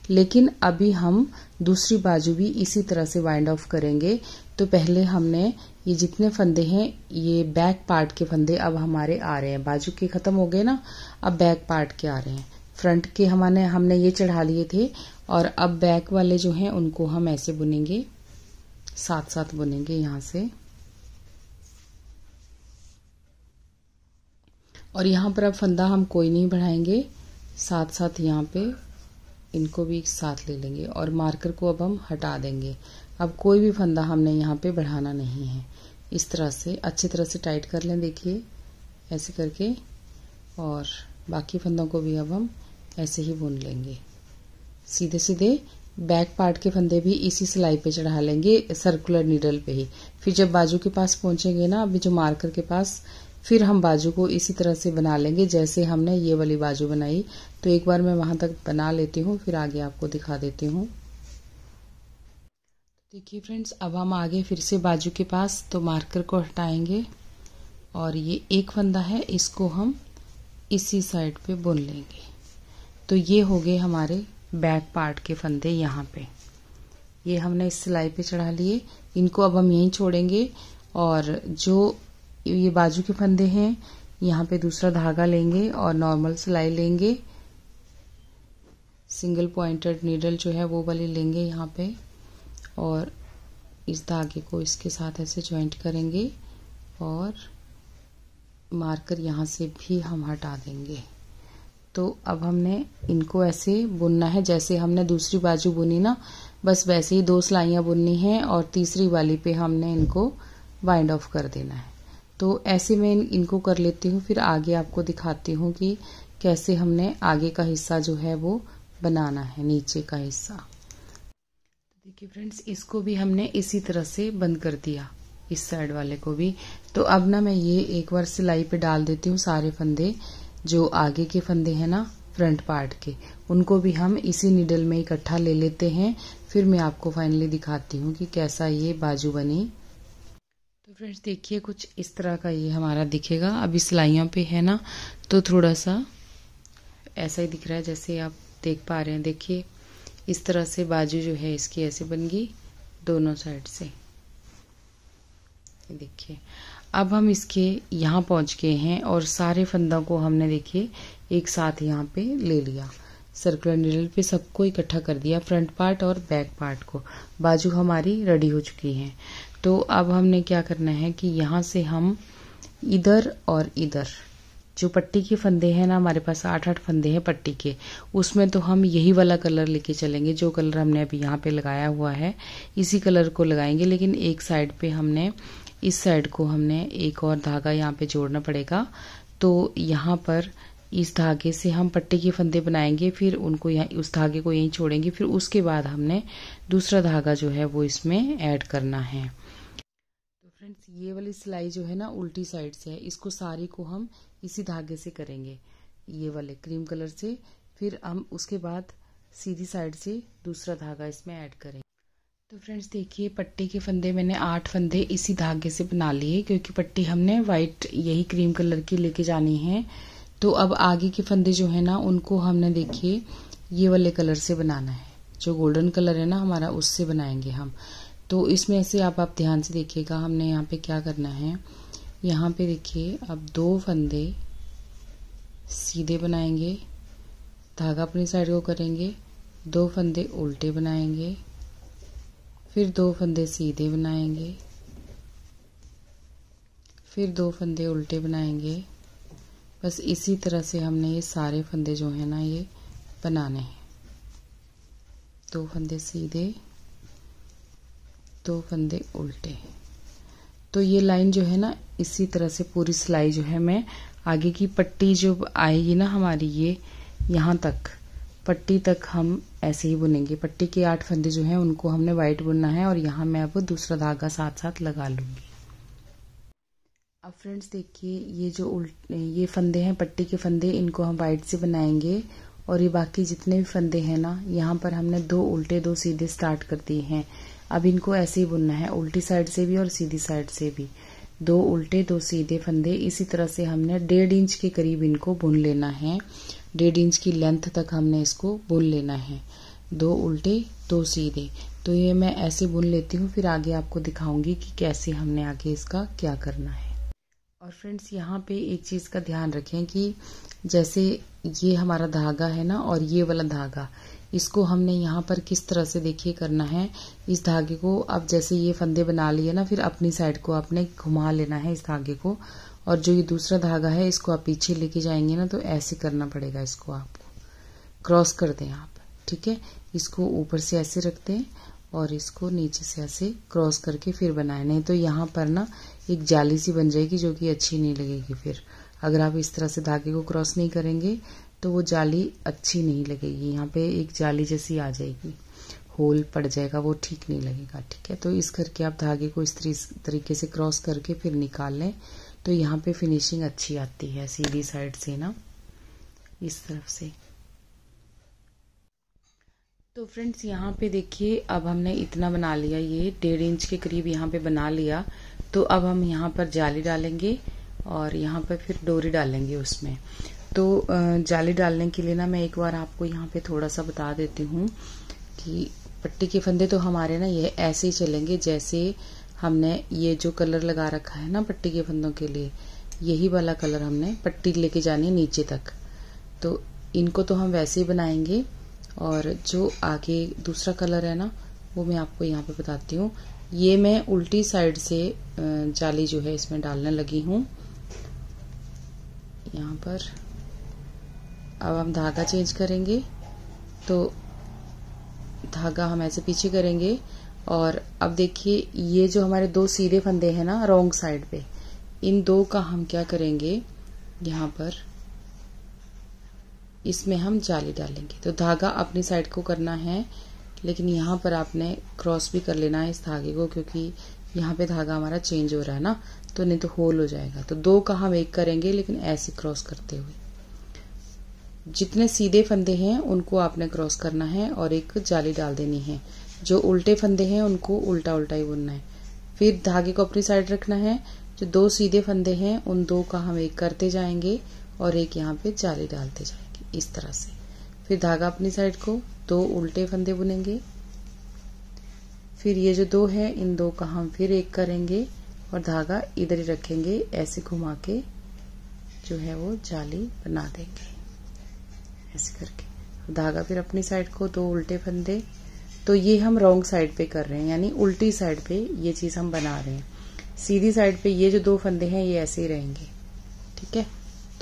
लेकिन अभी हम दूसरी बाजू भी इसी तरह से वाइंड ऑफ़ करेंगे। तो पहले हमने ये जितने फंदे हैं, ये बैक पार्ट के फंदे अब हमारे आ रहे हैं। बाजू के खत्म हो गए ना, अब बैक पार्ट के आ रहे हैं। फ्रंट के हमारे, हमने ये चढ़ा लिए थे और अब बैक वाले जो हैं, उनको हम ऐसे बुनेंगे साथ साथ बुनेंगे यहाँ से। और यहाँ पर अब फंदा हम कोई नहीं बढ़ाएँगे। साथ साथ यहाँ पे इनको भी साथ ले लेंगे और मार्कर को अब हम हटा देंगे। अब कोई भी फंदा हमने यहाँ पे बढ़ाना नहीं है। इस तरह से, अच्छी तरह से टाइट कर लें, देखिए, ऐसे करके। और बाकी फंदों को भी अब हम ऐसे ही बुन लेंगे। सीधे सीधे बैक पार्ट के फंदे भी इसी सिलाई पे चढ़ा लेंगे सर्कुलर नीडल पे ही। फिर जब बाजू के पास पहुँचेंगे ना, अभी जो मार्कर के पास फिर हम बाजू को इसी तरह से बना लेंगे, जैसे हमने ये वाली बाजू बनाई। तो एक बार मैं वहाँ तक बना लेती हूँ, फिर आगे आपको दिखा देती हूँ। देखिए फ्रेंड्स, अब हम आगे फिर से बाजू के पास तो मार्कर को हटाएँगे। और ये एक फंदा है, इसको हम इसी साइड पे बुन लेंगे। तो ये हो गए हमारे बैक पार्ट के फंदे यहाँ पे। ये हमने इस सिलाई पे चढ़ा लिए। इनको अब हम यहीं छोड़ेंगे। और जो ये बाजू के फंदे हैं, यहाँ पे दूसरा धागा लेंगे और नॉर्मल सिलाई लेंगे। सिंगल पॉइंटेड नीडल जो है वो वाली लेंगे यहाँ पे और इस धागे को इसके साथ ऐसे ज्वाइंट करेंगे और मार्कर यहाँ से भी हम हटा देंगे। तो अब हमने इनको ऐसे बुनना है, जैसे हमने दूसरी बाजू बुनी ना, बस वैसे ही दो सिलाइयाँ बुननी हैं और तीसरी वाली पे हमने इनको वाइंड ऑफ़ कर देना है। तो ऐसे मैं इनको कर लेती हूँ, फिर आगे आपको दिखाती हूँ कि कैसे हमने आगे का हिस्सा जो है वो बनाना है, नीचे का हिस्सा। देखिए फ्रेंड्स, इसको भी हमने इसी तरह से बंद कर दिया, इस साइड वाले को भी। तो अब ना मैं ये एक बार सिलाई पे डाल देती हूँ सारे फंदे, जो आगे के फंदे हैं ना, फ्रंट पार्ट के, उनको भी हम इसी निडल में इकट्ठा ले लेते हैं। फिर मैं आपको फाइनली दिखाती हूँ कि कैसा ये बाजू बनी। फ्रेंड्स, देखिए कुछ इस तरह का ये हमारा दिखेगा। अभी सिलाइयों पे है ना तो थोड़ा सा ऐसा ही दिख रहा है जैसे आप देख पा रहे हैं। देखिए, इस तरह से बाजू जो है इसकी ऐसे बन गई, दोनों साइड से। देखिए, अब हम इसके यहाँ पहुँच गए हैं और सारे फंदों को हमने देखिए, एक साथ यहाँ पे ले लिया। सर्कुलर नीडल पे सबको इकट्ठा कर दिया, फ्रंट पार्ट और बैक पार्ट को। बाजू हमारी रेडी हो चुकी है। तो अब हमने क्या करना है कि यहाँ से हम इधर और इधर, जो पट्टी के फंदे हैं ना, हमारे पास आठ आठ फंदे हैं पट्टी के, उसमें तो हम यही वाला कलर लेके चलेंगे, जो कलर हमने अभी यहाँ पे लगाया हुआ है, इसी कलर को लगाएँगे, लेकिन एक साइड पे हमने, इस साइड को हमने एक और धागा यहाँ पे जोड़ना पड़ेगा तो यहाँ पर इस धागे से हम पट्टी के फंदे बनाएँगे, फिर उनको यहाँ, उस धागे को यहीं छोड़ेंगे, फिर उसके बाद हमने दूसरा धागा जो है वो इसमें ऐड करना है। फ्रेंड्स ये वाली सिलाई जो है ना उल्टी साइड से है। इसको सारी को हम इसी धागे से करेंगे। ये वाले क्रीम कलर से। फिर हम उसके बाद सीधी साइड से दूसरा धागा इसमें ऐड करेंगे। तो फ्रेंड्स देखिए, पट्टी के फंदे मैंने आठ फंदे इसी धागे से बना लिए क्योंकि पट्टी हमने वाइट यही क्रीम कलर की लेके जानी है। तो अब आगे के फंदे जो है ना, उनको हमने देखिए, ये वाले कलर से बनाना है। जो गोल्डन कलर है ना, हमारा उससे बनाएँगे हम। तो इसमें से आप आप ध्यान से देखिएगा हमने यहाँ पे क्या करना है। यहाँ पे देखिए, अब दो फंदे सीधे बनाएँगे, धागा अपनी साइड को करेंगे, दो फंदे उल्टे बनाएँगे, फिर दो फंदे सीधे बनाएँगे, फिर दो फंदे उल्टे बनाएँगे। बस इसी तरह से हमने ये सारे फंदे जो है ना, ये बनाने हैं। दो फंदे सीधे दो फंदे उल्टे तो ये लाइन जो है ना, इसी तरह से पूरी सिलाई जो है मैं आगे की पट्टी जो आएगी ना हमारी, ये यहाँ तक, पट्टी तक हम ऐसे ही बुनेंगे। पट्टी के आठ फंदे जो हैं, उनको हमने वाइट बुनना है और यहाँ मैं अब दूसरा धागा साथ साथ लगा लूँगी। अब फ्रेंड्स देखिए, ये जो उल्ट, ये फंदे हैं, पट्टी के फंदे, इनको हम वाइट से बनाएँगे और ये बाकी जितने भी फंदे हैं ना, यहाँ पर हमने दो उल्टे, दो सीधे स्टार्ट कर दिए हैं। अब इनको ऐसे ही बुनना है, उल्टी साइड से भी और सीधी साइड से भी। दो उल्टे, दो सीधे फंदे, इसी तरह से हमने डेढ़ इंच के करीब इनको बुन लेना है। डेढ़ इंच की लेंथ तक हमने इसको बुन लेना है। दो उल्टे, दो सीधे। तो ये मैं ऐसे बुन लेती हूँ, फिर आगे आपको दिखाऊँगी कि कैसे हमने आगे इसका क्या करना है। और फ्रेंड्स, यहाँ पे एक चीज़ का ध्यान रखें कि जैसे ये हमारा धागा है ना, और ये वाला धागा इसको हमने यहाँ पर किस तरह से देखिए करना है? इस धागे को अब जैसे ये फंदे बना लिए ना, फिर अपनी साइड को आपने घुमा लेना है इस धागे को। और जो ये दूसरा धागा है, इसको आप पीछे लेके जाएँगे ना तो ऐसे करना पड़ेगा इसको आपको। क्रॉस कर दें आप, ठीक है? इसको ऊपर से ऐसे रखते हैं और इसको नीचे से ऐसे क्रॉस करके फिर बनाए। नहीं तो यहाँ पर ना एक जाली सी बन जाएगी जो कि अच्छी नहीं लगेगी फिर। अगर आप इस तरह से धागे को क्रॉस नहीं करेंगे तो वो जाली अच्छी नहीं लगेगी। यहाँ पे एक जाली जैसी आ जाएगी। होल पड़ जाएगा, वो ठीक नहीं लगेगा, ठीक है? तो इस करके आप धागे को इस तरीके से क्रॉस करके फिर निकाल लें। तो यहाँ पे फिनिशिंग अच्छी आती है, सीधी साइड से ना, इस तरफ़ से। तो फ्रेंड्स, यहाँ पे देखिए, अब हमने इतना बना लिया। ये डेढ़ इंच के करीब यहाँ पे बना लिया। तो अब हम यहाँ पर जाली डालेंगे और यहाँ पर फिर डोरी डालेंगे उसमें। तो जाली डालने के लिए ना मैं एक बार आपको यहाँ पे थोड़ा सा बता देती हूँ कि पट्टी के फंदे तो हमारे ना ये ऐसे ही चलेंगे जैसे हमने ये जो कलर लगा रखा है ना पट्टी के फंदों के लिए, यही वाला कलर हमने पट्टी लेके जानी है नीचे तक। तो इनको तो हम वैसे ही बनाएँगे और जो आगे दूसरा कलर है ना, वो मैं आपको यहाँ पे बताती हूँ। ये मैं उल्टी साइड से जाली जो है इसमें डालने लगी हूँ। यहाँ पर अब हम धागा चेंज करेंगे। तो धागा हम ऐसे पीछे करेंगे और अब देखिए, ये जो हमारे दो सीधे फंदे हैं ना रॉन्ग साइड पे, इन दो का हम क्या करेंगे? यहाँ पर इसमें हम जाली डालेंगे। तो धागा अपनी साइड को करना है, लेकिन यहाँ पर आपने क्रॉस भी कर लेना है इस धागे को, क्योंकि यहाँ पे धागा हमारा चेंज हो रहा है ना तो नहीं तो होल हो जाएगा। तो दो का हम एक करेंगे, लेकिन ऐसे क्रॉस करते हुए। जितने सीधे फंदे हैं, उनको आपने क्रॉस करना है और एक जाली डाल देनी है। जो उल्टे फंदे हैं, उनको उल्टा उल्टा ही बुनना है। फिर धागे को अपनी साइड रखना है। जो दो सीधे फंदे हैं, उन दो का हम एक करते जाएँगे और एक यहाँ पे जाली डालते जाएँगे, इस तरह से। फिर धागा अपनी साइड को दो उल्टे फंदे बुनेंगे। फिर ये जो दो है, इन दो का हम फिर एक करेंगे और धागा इधर ही रखेंगे, ऐसे घुमा के जो है वो जाली बना देंगे। ऐसे करके। धागा फिर अपनी साइड को दो उल्टे फंदे तो ये हम रॉन्ग साइड पे कर रहे हैं, यानी उल्टी साइड पे ये चीज़ हम बना रहे हैं। सीधी साइड पे ये जो दो फंदे हैं, ये ऐसे ही रहेंगे। ठीक है?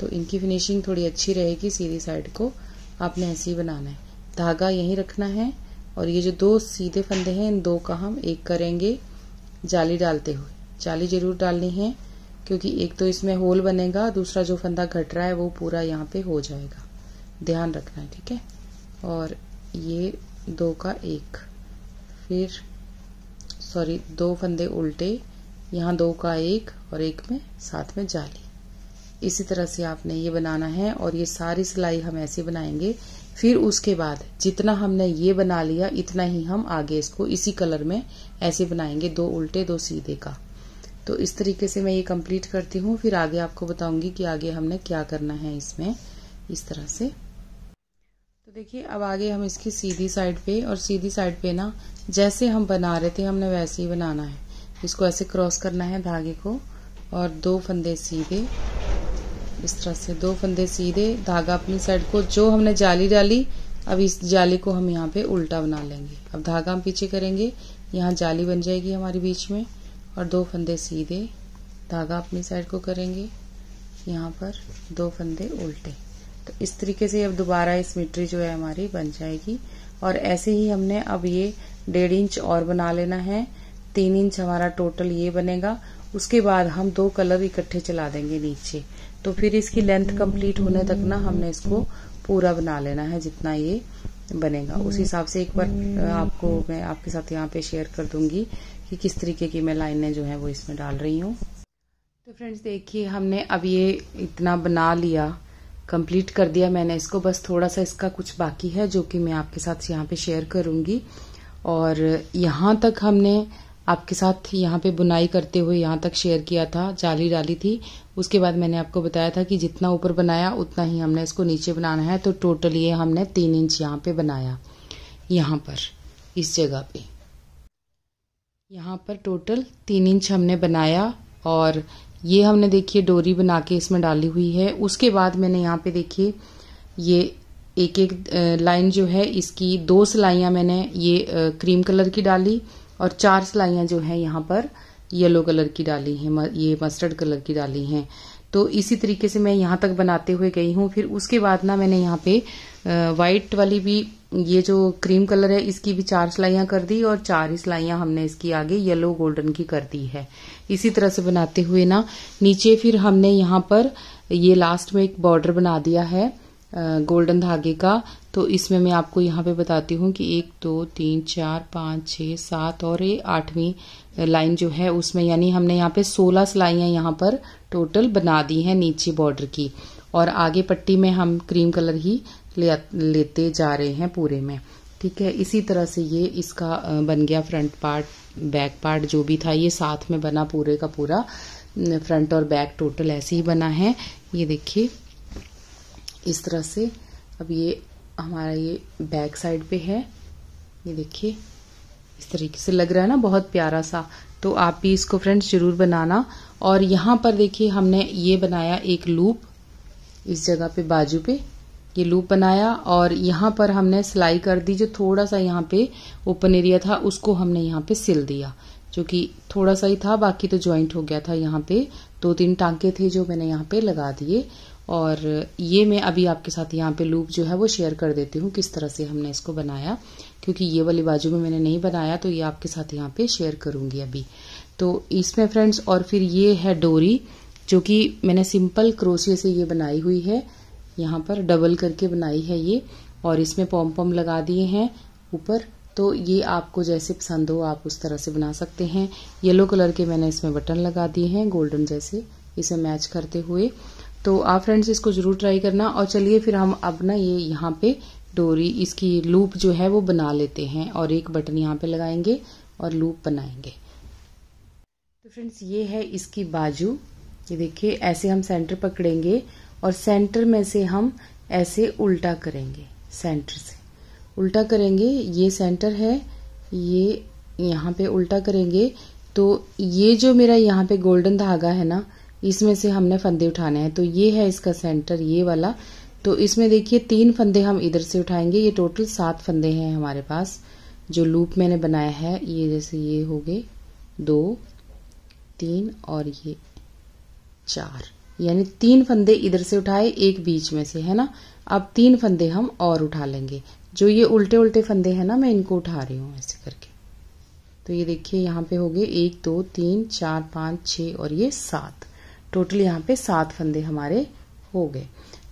तो इनकी फिनिशिंग थोड़ी अच्छी रहेगी, सीधी साइड को आपने ऐसे ही बनाना है। धागा यहीं रखना है, और ये जो दो सीधे फंदे हैं, इन दो का हम एक करेंगे जाली डालते हुए। जाली ज़रूर डालनी है, क्योंकि एक तो इसमें होल बनेगा, दूसरा जो फंदा घट रहा है, वो पूरा यहाँ पे हो जाएगा। ध्यान रखना है, ठीक है? और ये दो का एक। फिर सॉरी दो फंदे उल्टे, यहाँ दो का एक और एक में साथ में जाली। इसी तरह से आपने ये बनाना है और ये सारी सिलाई हम ऐसे बनाएँगे। फिर उसके बाद जितना हमने ये बना लिया, इतना ही हम आगे इसको इसी कलर में ऐसे बनाएँगे, दो उल्टे, दो सीधे का। तो इस तरीके से मैं ये कंप्लीट करती हूँ। फिर आगे आपको बताऊँगी कि आगे हमने क्या करना है इसमें, इस तरह से। तो देखिए, अब आगे हम इसकी सीधी साइड पे, और सीधी साइड पे ना, जैसे हम बना रहे थे, हमने वैसे ही बनाना है। इसको ऐसे क्रॉस करना है धागे को, और दो फंदे सीधे, इस तरह से दो फंदे सीधे, धागा अपनी साइड को, जो हमने जाली डाली, अब इस जाली को हम यहाँ पे उल्टा बना लेंगे। अब धागा हम पीछे करेंगे, यहाँ जाली बन जाएगी हमारे बीच में, और दो फंदे सीधे, धागा अपनी साइड को करेंगे, यहाँ पर दो फंदे उल्टे। तो इस तरीके से अब दोबारा इस मिट्री जो है हमारी बन जाएगी। और ऐसे ही हमने अब ये डेढ़ इंच और बना लेना है। तीन इंच हमारा टोटल ये बनेगा। उसके बाद हम दो कलर इकट्ठे चला देंगे नीचे। तो फिर इसकी लेंथ कंप्लीट होने तक ना हमने इसको पूरा बना लेना है जितना ये बनेगा। उस हिसाब से एक बार आपको मैं आपके साथ यहाँ पे शेयर कर दूँगी कि किस तरीके की मैं लाइनें जो है वो इसमें डाल रही हूँ। तो फ्रेंड्स देखिए हमने अब ये इतना बना लिया। कंप्लीट कर दिया मैंने इसको। बस थोड़ा सा इसका कुछ बाकी है जो कि मैं आपके साथ यहाँ पे शेयर करूँगी। और यहाँ तक हमने आपके साथ यहाँ पे बुनाई करते हुए यहाँ तक शेयर किया था, जाली डाली थी। उसके बाद मैंने आपको बताया था कि जितना ऊपर बनाया, उतना ही हमने इसको नीचे बनाना है। तो टोटल ये हमने तीन इंच यहाँ पे बनाया। यहाँ पर, इस जगह पे। यहाँ पर टोटल तीन इंच हमने बनाया और ये हमने देखिए डोरी बना के इसमें डाली हुई है। उसके बाद मैंने यहाँ पे देखिए ये एक एक लाइन जो है, इसकी दो सिलाइयाँ मैंने ये क्रीम कलर की डाली और चार सिलाइयाँ जो है यहाँ पर येलो कलर की डाली हैं ये मस्टर्ड कलर की डाली हैं। तो इसी तरीके से मैं यहाँ तक बनाते हुए गई हूँ। फिर उसके बाद ना मैंने यहाँ पे वाइट वाली भी ये जो क्रीम कलर है, इसकी भी चार सिलाइयाँ कर दी और चार ही सिलाइयाँ हमने इसकी आगे येलो गोल्डन की कर दी है। इसी तरह से बनाते हुए ना नीचे फिर हमने यहाँ पर ये लास्ट में एक बॉर्डर बना दिया है गोल्डन धागे का। तो इसमें मैं आपको यहाँ पे बताती हूँ कि एक दो तीन चार पाँच छः सात और ये आठवीं लाइन जो है उसमें यानी हमने यहाँ पे सोलह सिलाइयाँ यहाँ पर टोटल बना दी हैं नीचे बॉर्डर की। और आगे पट्टी में हम क्रीम कलर ही ले, लेते जा रहे हैं पूरे में। ठीक है इसी तरह से ये इसका बन गया फ्रंट पार्ट बैक पार्ट जो भी था, ये साथ में बना पूरे का पूरा फ्रंट और बैक टोटल ऐसे ही बना है। ये देखिए, इस तरह से अब ये हमारा ये बैक साइड पे है। ये देखिए, इस तरीके से लग रहा है ना, बहुत प्यारा सा। तो आप भी इसको फ्रेंड्स ज़रूर बनाना। और यहाँ पर देखिए, हमने ये बनाया एक लूप इस जगह पे बाजू पे। ये लूप बनाया और यहाँ पर हमने सिलाई कर दी, जो थोड़ा सा यहाँ पे ओपन एरिया था, उसको हमने यहाँ पे सिल दिया, जो कि थोड़ा सा ही था, बाकी तो ज्वाइंट हो गया था यहाँ पे। दो तीन टांके थे जो मैंने यहाँ पे लगा दिए, और ये मैं अभी आपके साथ यहाँ पे लूप जो है वो शेयर कर देती हूँ, किस तरह से हमने इसको बनाया, क्योंकि ये वाली बाजू में मैंने नहीं बनाया तो ये आपके साथ यहाँ पे शेयर करूँगी अभी। तो इसमें फ्रेंड्स और फिर ये है डोरी, जो कि मैंने सिंपल क्रोशिया से ये बनाई हुई है यहाँ पर डबल करके बनाई है ये, और इसमें पॉम पॉम लगा दिए हैं ऊपर। तो ये आपको जैसे पसंद हो, आप उस तरह से बना सकते हैं। येलो कलर के मैंने इसमें बटन लगा दिए हैं गोल्डन जैसे। इसे मैच करते हुए। तो आप फ्रेंड्स इसको ज़रूर ट्राई करना। और चलिए फिर हम अब ना ये यहाँ पे डोरी, इसकी लूप जो है वो बना लेते हैं। और एक बटन यहाँ पे लगाएँगे और लूप बनाएँगे। तो फ्रेंड्स ये है इसकी बाजू। ये देखिए, ऐसे हम सेंटर पकड़ेंगे। और सेंटर में से हम ऐसे उल्टा करेंगे सेंटर से। उल्टा करेंगे, ये सेंटर है, ये यहाँ पे उल्टा करेंगे तो ये जो मेरा यहाँ पे गोल्डन धागा है ना, इसमें से हमने फंदे उठाने हैं। तो ये है इसका सेंटर ये वाला। तो इसमें देखिए, तीन फंदे हम इधर से उठाएँगे। ये टोटल सात फंदे हैं हमारे पास, जो लूप मैंने बनाया है। ये जैसे ये हो गए, दो, तीन और ये चार। यानी तीन फंदे इधर से उठाए, एक बीच में से, है ना? अब तीन फंदे हम और उठा लेंगे। जो ये उल्टे उल्टे फंदे हैं ना, मैं इनको उठा रही हूँ ऐसे करके। तो ये देखिए, यहाँ पे हो गए एक, दो, तीन, चार, पाँच छ और ये सात। टोटल यहाँ पे सात फंदे हमारे हो गए।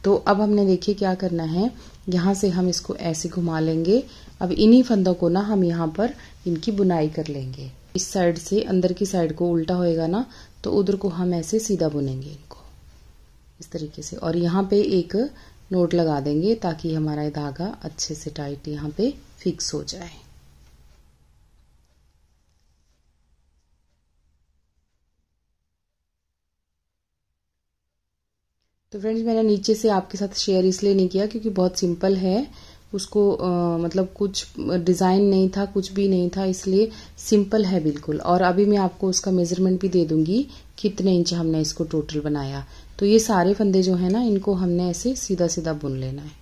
तो अब हमने देखिए क्या करना है। यहाँ से हम इसको ऐसे घुमा लेंगे। अब इन्हीं फंदों को ना हम यहाँ पर इनकी बुनाई कर लेंगे। इस साइड से, अंदर की साइड को उल्टा होएगा ना तो उधर को हम ऐसे सीधा बुनेंगे इनको। इस तरीके से। और यहाँ पे एक नोट लगा देंगे ताकि हमारा ये धागा अच्छे से टाइट यहाँ पे फिक्स हो जाए। तो फ्रेंड्स मैंने नीचे से आपके साथ शेयर इसलिए नहीं किया क्योंकि बहुत सिंपल है। उसको आ, मतलब कुछ डिज़ाइन नहीं था कुछ भी नहीं था इसलिए सिंपल है बिल्कुल। और अभी मैं आपको उसका मेज़रमेंट भी दे दूँगी कितने इंच हमने इसको टोटल बनाया। तो ये सारे फंदे जो है ना, इनको हमने ऐसे सीधा सीधा बुन लेना है।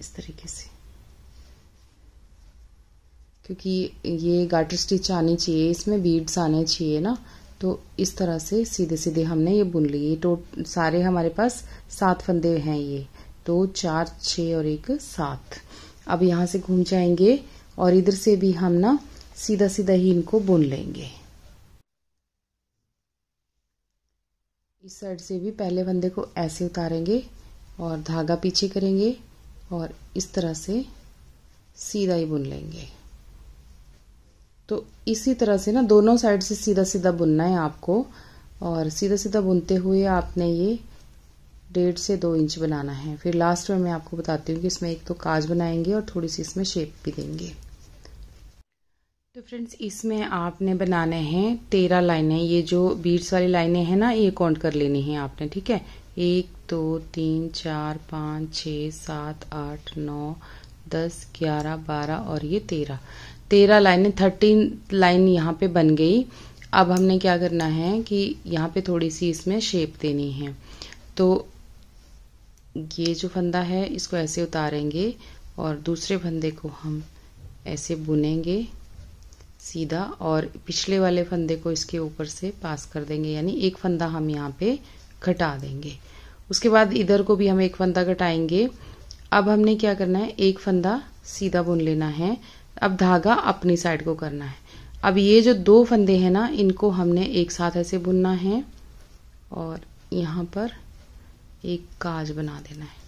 इस तरीके से। क्योंकि ये गाटर स्टिच आनी चाहिए, इसमें बीड्स आने चाहिए ना तो इस तरह से सीधे सीधे हमने ये बुन लिए। तो सारे हमारे पास सात फंदे हैं ये। दो, चार छ और एक, सात। अब यहाँ से घूम जाएँगे और इधर से भी हम ना सीधा सीधा ही इनको बुन लेंगे। इस साइड से भी पहले फंदे को ऐसे उतारेंगे और धागा पीछे करेंगे और इस तरह से सीधा ही बुन लेंगे। तो इसी तरह से ना, दोनों साइड से सीधा सीधा बुनना है आपको और सीधा सीधा बुनते हुए आपने ये डेढ़ से दो इंच बनाना है। फिर लास्ट में मैं आपको बताती हूँ कि इसमें एक तो काज बनाएँगे और थोड़ी सी इसमें शेप भी देंगे। तो फ्रेंड्स, इसमें आपने बनाने हैं तेरह लाइनें। ये जो बीड्स वाली लाइनें हैं ना, ये काउंट कर लेनी है आपने, ठीक है? एक, दो, तीन, चार, पाँच छ सात, आठ, नौ, दस, ग्यारह, बारह और ये तेरह। तेरह लाइनें थर्टीन लाइन यहाँ पे बन गई। अब हमने क्या करना है कि यहाँ पे थोड़ी सी इसमें शेप देनी है। तो ये जो फंदा है, इसको ऐसे उतारेंगे और दूसरे फंदे को हम ऐसे बुनेंगे। सीधा और पिछले वाले फंदे को इसके ऊपर से पास कर देंगे, यानी एक फंदा हम यहाँ पे घटा देंगे। उसके बाद इधर को भी हम एक फंदा घटाएँगे। अब हमने क्या करना है? एक फंदा सीधा बुन लेना है। अब धागा अपनी साइड को करना है। अब ये जो दो फंदे हैं ना, इनको हमने एक साथ ऐसे बुनना है और यहाँ पर एक काज बना देना है।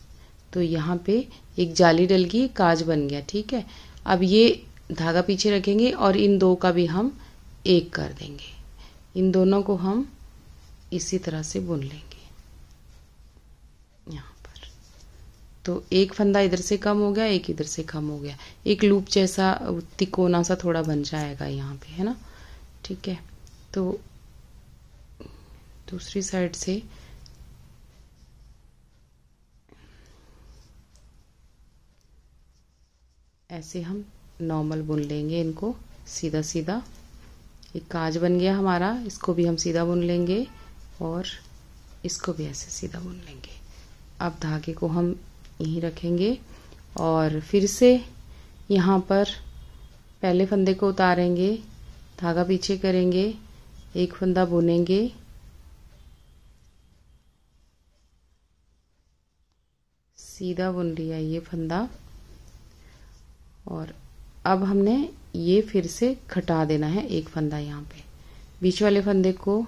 तो यहाँ पे एक जाली डल गई, काज बन गया, ठीक है? अब ये धागा पीछे रखेंगे और इन दो का भी हम एक कर देंगे। इन दोनों को हम इसी तरह से बुन लेंगे। यहाँ पर। तो एक फंदा इधर से कम हो गया, एक इधर से कम हो गया। एक लूप जैसा, तिकोना सा थोड़ा बन जाएगा यहाँ पे, है ना? ठीक है? तो दूसरी साइड से ऐसे हम नॉर्मल बुन लेंगे इनको सीधा सीधा एक काज बन गया हमारा, इसको भी हम सीधा बुन लेंगे और इसको भी ऐसे सीधा बुन लेंगे। अब धागे को हम यहीं रखेंगे और फिर से यहाँ पर पहले फंदे को उतारेंगे, धागा पीछे करेंगे, एक फंदा बुनेंगे। सीधा बुन लिया ये फंदा और अब हमने ये फिर से खटा देना है एक फंदा यहाँ पे। बीच वाले फंदे को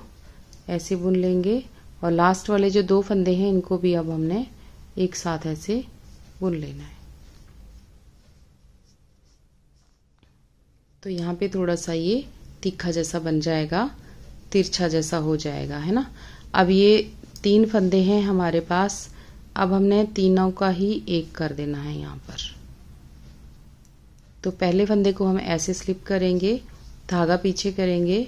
ऐसे बुन लेंगे और लास्ट वाले जो दो फंदे हैं, इनको भी अब हमने एक साथ ऐसे बुन लेना है। तो यहाँ पे थोड़ा सा ये तीखा जैसा बन जाएगा, तिरछा जैसा हो जाएगा, है ना? अब ये तीन फंदे हैं हमारे पास, अब हमने तीनों का ही एक कर देना है यहाँ पर। तो पहले फंदे को हम ऐसे स्लिप करेंगे धागा पीछे करेंगे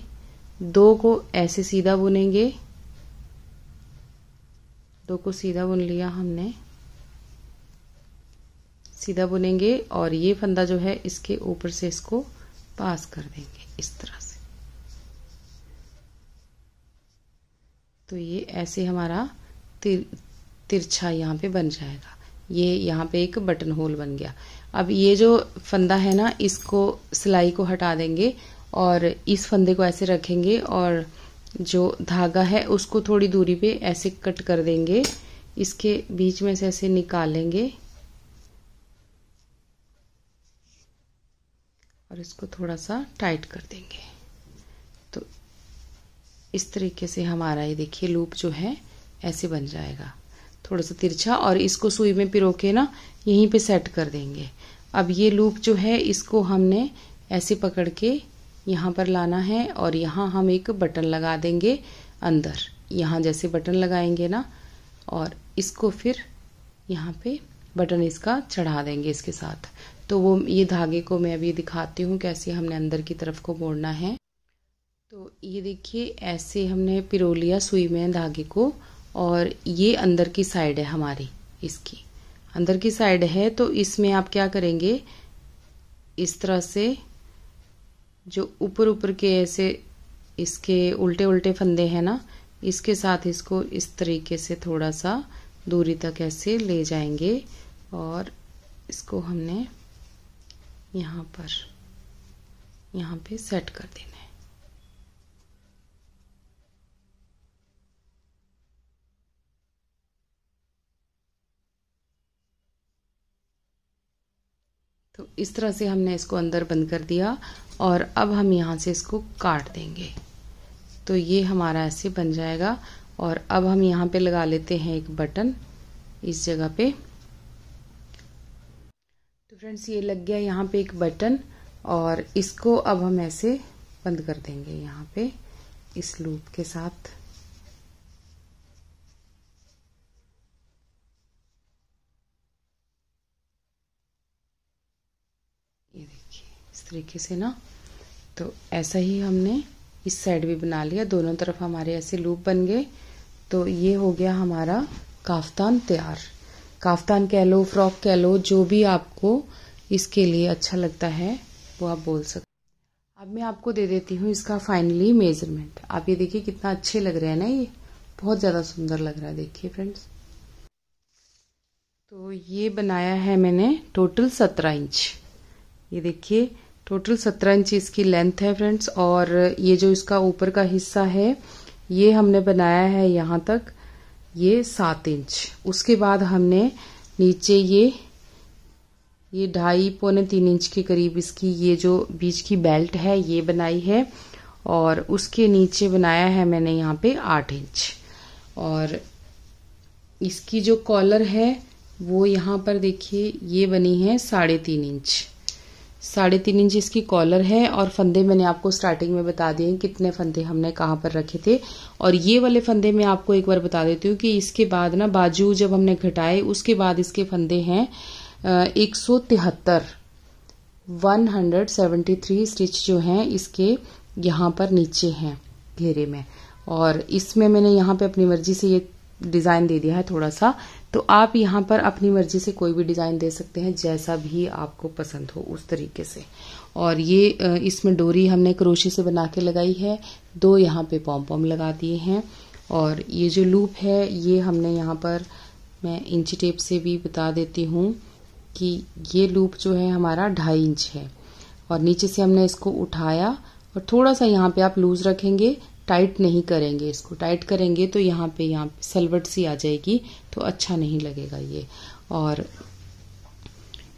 दो को ऐसे सीधा बुनेंगे दो को सीधा बुन लिया हमने सीधा बुनेंगे और ये फंदा जो है इसके ऊपर से इसको पास कर देंगे इस तरह से। तो ये ऐसे हमारा तिर, तिरछा यहाँ पे बन जाएगा। ये यहाँ पे एक बटन होल बन गया। अब ये जो फंदा है ना, इसको, सिलाई को हटा देंगे और इस फंदे को ऐसे रखेंगे और जो धागा है, उसको थोड़ी दूरी पे ऐसे कट कर देंगे। इसके बीच में से ऐसे निकालेंगे और इसको थोड़ा सा टाइट कर देंगे। तो इस तरीके से हमारा ये देखिए लूप जो है, ऐसे बन जाएगा। थोड़ा सा तिरछा और इसको सुई में पिरो के ना, यहीं पे सेट कर देंगे। अब ये लूप जो है, इसको हमने ऐसे पकड़ के यहाँ पर लाना है और यहाँ हम एक बटन लगा देंगे अंदर। यहाँ जैसे बटन लगाएँगे ना, और इसको फिर यहाँ पे बटन इसका चढ़ा देंगे इसके साथ। तो वो, ये धागे को मैं अभी दिखाती हूँ कैसे हमने अंदर की तरफ़ को मोड़ना है। तो ये देखिए, ऐसे हमने पिरो लिया सुई में धागे को, और ये अंदर की साइड है हमारी, इसकी। अंदर की साइड है तो इसमें आप क्या करेंगे? इस तरह से जो ऊपर ऊपर के ऐसे इसके उल्टे उल्टे फंदे हैं ना, इसके साथ इसको इस तरीके से थोड़ा सा दूरी तक ऐसे ले जाएँगे और इसको हमने यहाँ पर, यहाँ पे सेट कर देना है तो इस तरह से हमने इसको अंदर बंद कर दिया और अब हम यहाँ से इसको काट देंगे। तो ये हमारा ऐसे बन जाएगा और अब हम यहाँ पे लगा लेते हैं एक बटन इस जगह पे। तो फ्रेंड्स, ये लग गया यहाँ पे एक बटन और इसको अब हम ऐसे बंद कर देंगे यहाँ पे इस लूप के साथ ये देखिए इस तरीके से ना तो ऐसा ही हमने इस साइड भी बना लिया। दोनों तरफ़ हमारे ऐसे लूप बन गए। तो ये हो गया हमारा काफ्तान तैयार। काफ्तान कह लो, फ्रॉक कह लो, जो भी आपको इसके लिए अच्छा लगता है, वो आप बोल सकते अब मैं आपको दे देती हूँ इसका फाइनली मेज़रमेंट आप ये देखिए कितना अच्छे लग रहे हैं ना ये। बहुत ज़्यादा सुंदर लग रहा है, देखिए फ्रेंड्स तो ये बनाया है मैंने टोटल सत्रह इंच। ये देखिए टोटल सत्रह इंच इसकी लेंथ है फ्रेंड्स, और ये जो इसका ऊपर का हिस्सा है, ये हमने बनाया है यहाँ तक, ये सात इंच। उसके बाद हमने नीचे ये ये ढाई पौने तीन इंच के करीब इसकी ये जो बीच की बेल्ट है, ये बनाई है, और उसके नीचे बनाया है मैंने यहाँ पे आठ इंच। और इसकी जो कॉलर है, वो यहाँ पर देखिए, ये बनी है साढ़े तीन इंच। साढ़े तीन इंच इसकी कॉलर है और फंदे मैंने आपको स्टार्टिंग में बता दिए कितने फंदे हमने कहाँ पर रखे थे। और ये वाले फंदे मैं आपको एक बार बता देती हूँ कि इसके बाद ना बाजू जब हमने घटाए, उसके बाद इसके फंदे हैं एक सौ तिहत्तर। One hundred seventy three stitch जो हैं, इसके यहाँ पर नीचे हैं घेरे में। और इसमें मैंने यहाँ पे अपनी मर्ज़ी से ये डिज़ाइन दे दिया है थोड़ा सा। तो आप यहाँ पर अपनी मर्ज़ी से कोई भी डिज़ाइन दे सकते हैं जैसा भी आपको पसंद हो उस तरीके से। और ये इसमें डोरी हमने क्रोशी से बना के लगाई है। दो यहाँ पे पॉम पॉम लगा दिए हैं। और ये जो लूप है, ये हमने यहाँ पर मैं इंची टेप से भी बता देती हूँ कि ये लूप जो है हमारा ढाई इंच है। और नीचे से हमने इसको उठाया। और थोड़ा सा यहाँ पे आप लूज रखेंगे टाइट नहीं करेंगे इसको। टाइट करेंगे तो यहाँ पे यहाँ पे सलवट सी आ जाएगी तो अच्छा नहीं लगेगा ये। और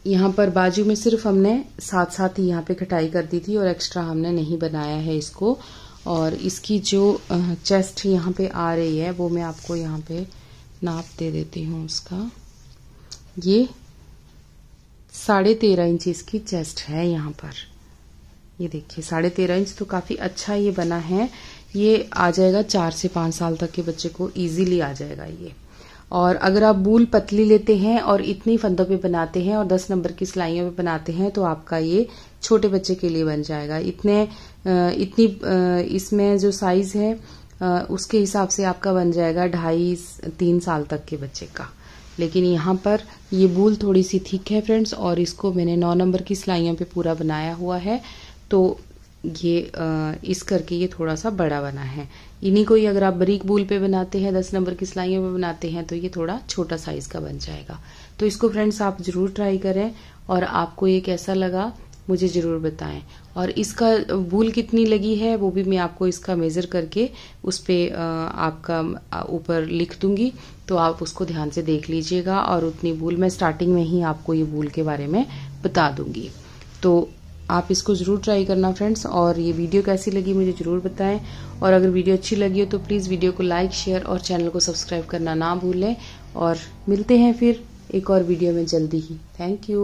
यहाँ पर बाजू में सिर्फ़ हमने साथ साथ ही यहाँ पे कटाई कर दी थी और एक्स्ट्रा हमने नहीं बनाया है इसको। और इसकी जो चेस्ट यहाँ पे आ रही है, वो मैं आपको यहाँ पे नाप दे देती हूँ उसका। ये साढ़े तेरह इंच इसकी चेस्ट है यहाँ पर। ये देखिए, साढ़े तेरह इंच तो काफ़ी अच्छा ये बना है। ये आ जाएगा चार से पाँच साल तक के बच्चे को इजीली आ जाएगा ये। और अगर आप बूल पतली लेते हैं और इतनी फंदों पे बनाते हैं और दस नंबर की सिलाइयों पे बनाते हैं तो आपका ये छोटे बच्चे के लिए बन जाएगा। इतने इतनी इसमें जो साइज़ है उसके हिसाब से आपका बन जाएगा ढाई, तीन साल तक के बच्चे का। लेकिन यहाँ पर ये बूल थोड़ी सी थिक है फ्रेंड्स, और इसको मैंने नौ नंबर की सिलाइयों पे पूरा बनाया हुआ है। तो ये आ, इस करके ये थोड़ा सा बड़ा बना है। इन्हीं को ही अगर आप बरीक बूल पे बनाते हैं दस नंबर की सिलाइयों पे बनाते हैं तो ये थोड़ा छोटा साइज़ का बन जाएगा। तो इसको फ्रेंड्स आप ज़रूर ट्राई करें और आपको ये कैसा लगा मुझे ज़रूर बताएँ। और इसका भूल कितनी लगी है वो भी मैं आपको इसका मेज़र करके उस पर आपका ऊपर लिख दूँगी। तो आप उसको ध्यान से देख लीजिएगा और उतनी भूल मैं स्टार्टिंग में ही आपको ये भूल के बारे में बता दूँगी। तो आप इसको ज़रूर ट्राई करना फ्रेंड्स और ये वीडियो कैसी लगी मुझे ज़रूर बताएँ। और अगर वीडियो अच्छी लगी हो तो प्लीज़ वीडियो को लाइक शेयर और चैनल को सब्सक्राइब करना ना भूलें। और मिलते हैं फिर एक और वीडियो में जल्दी ही। Thank you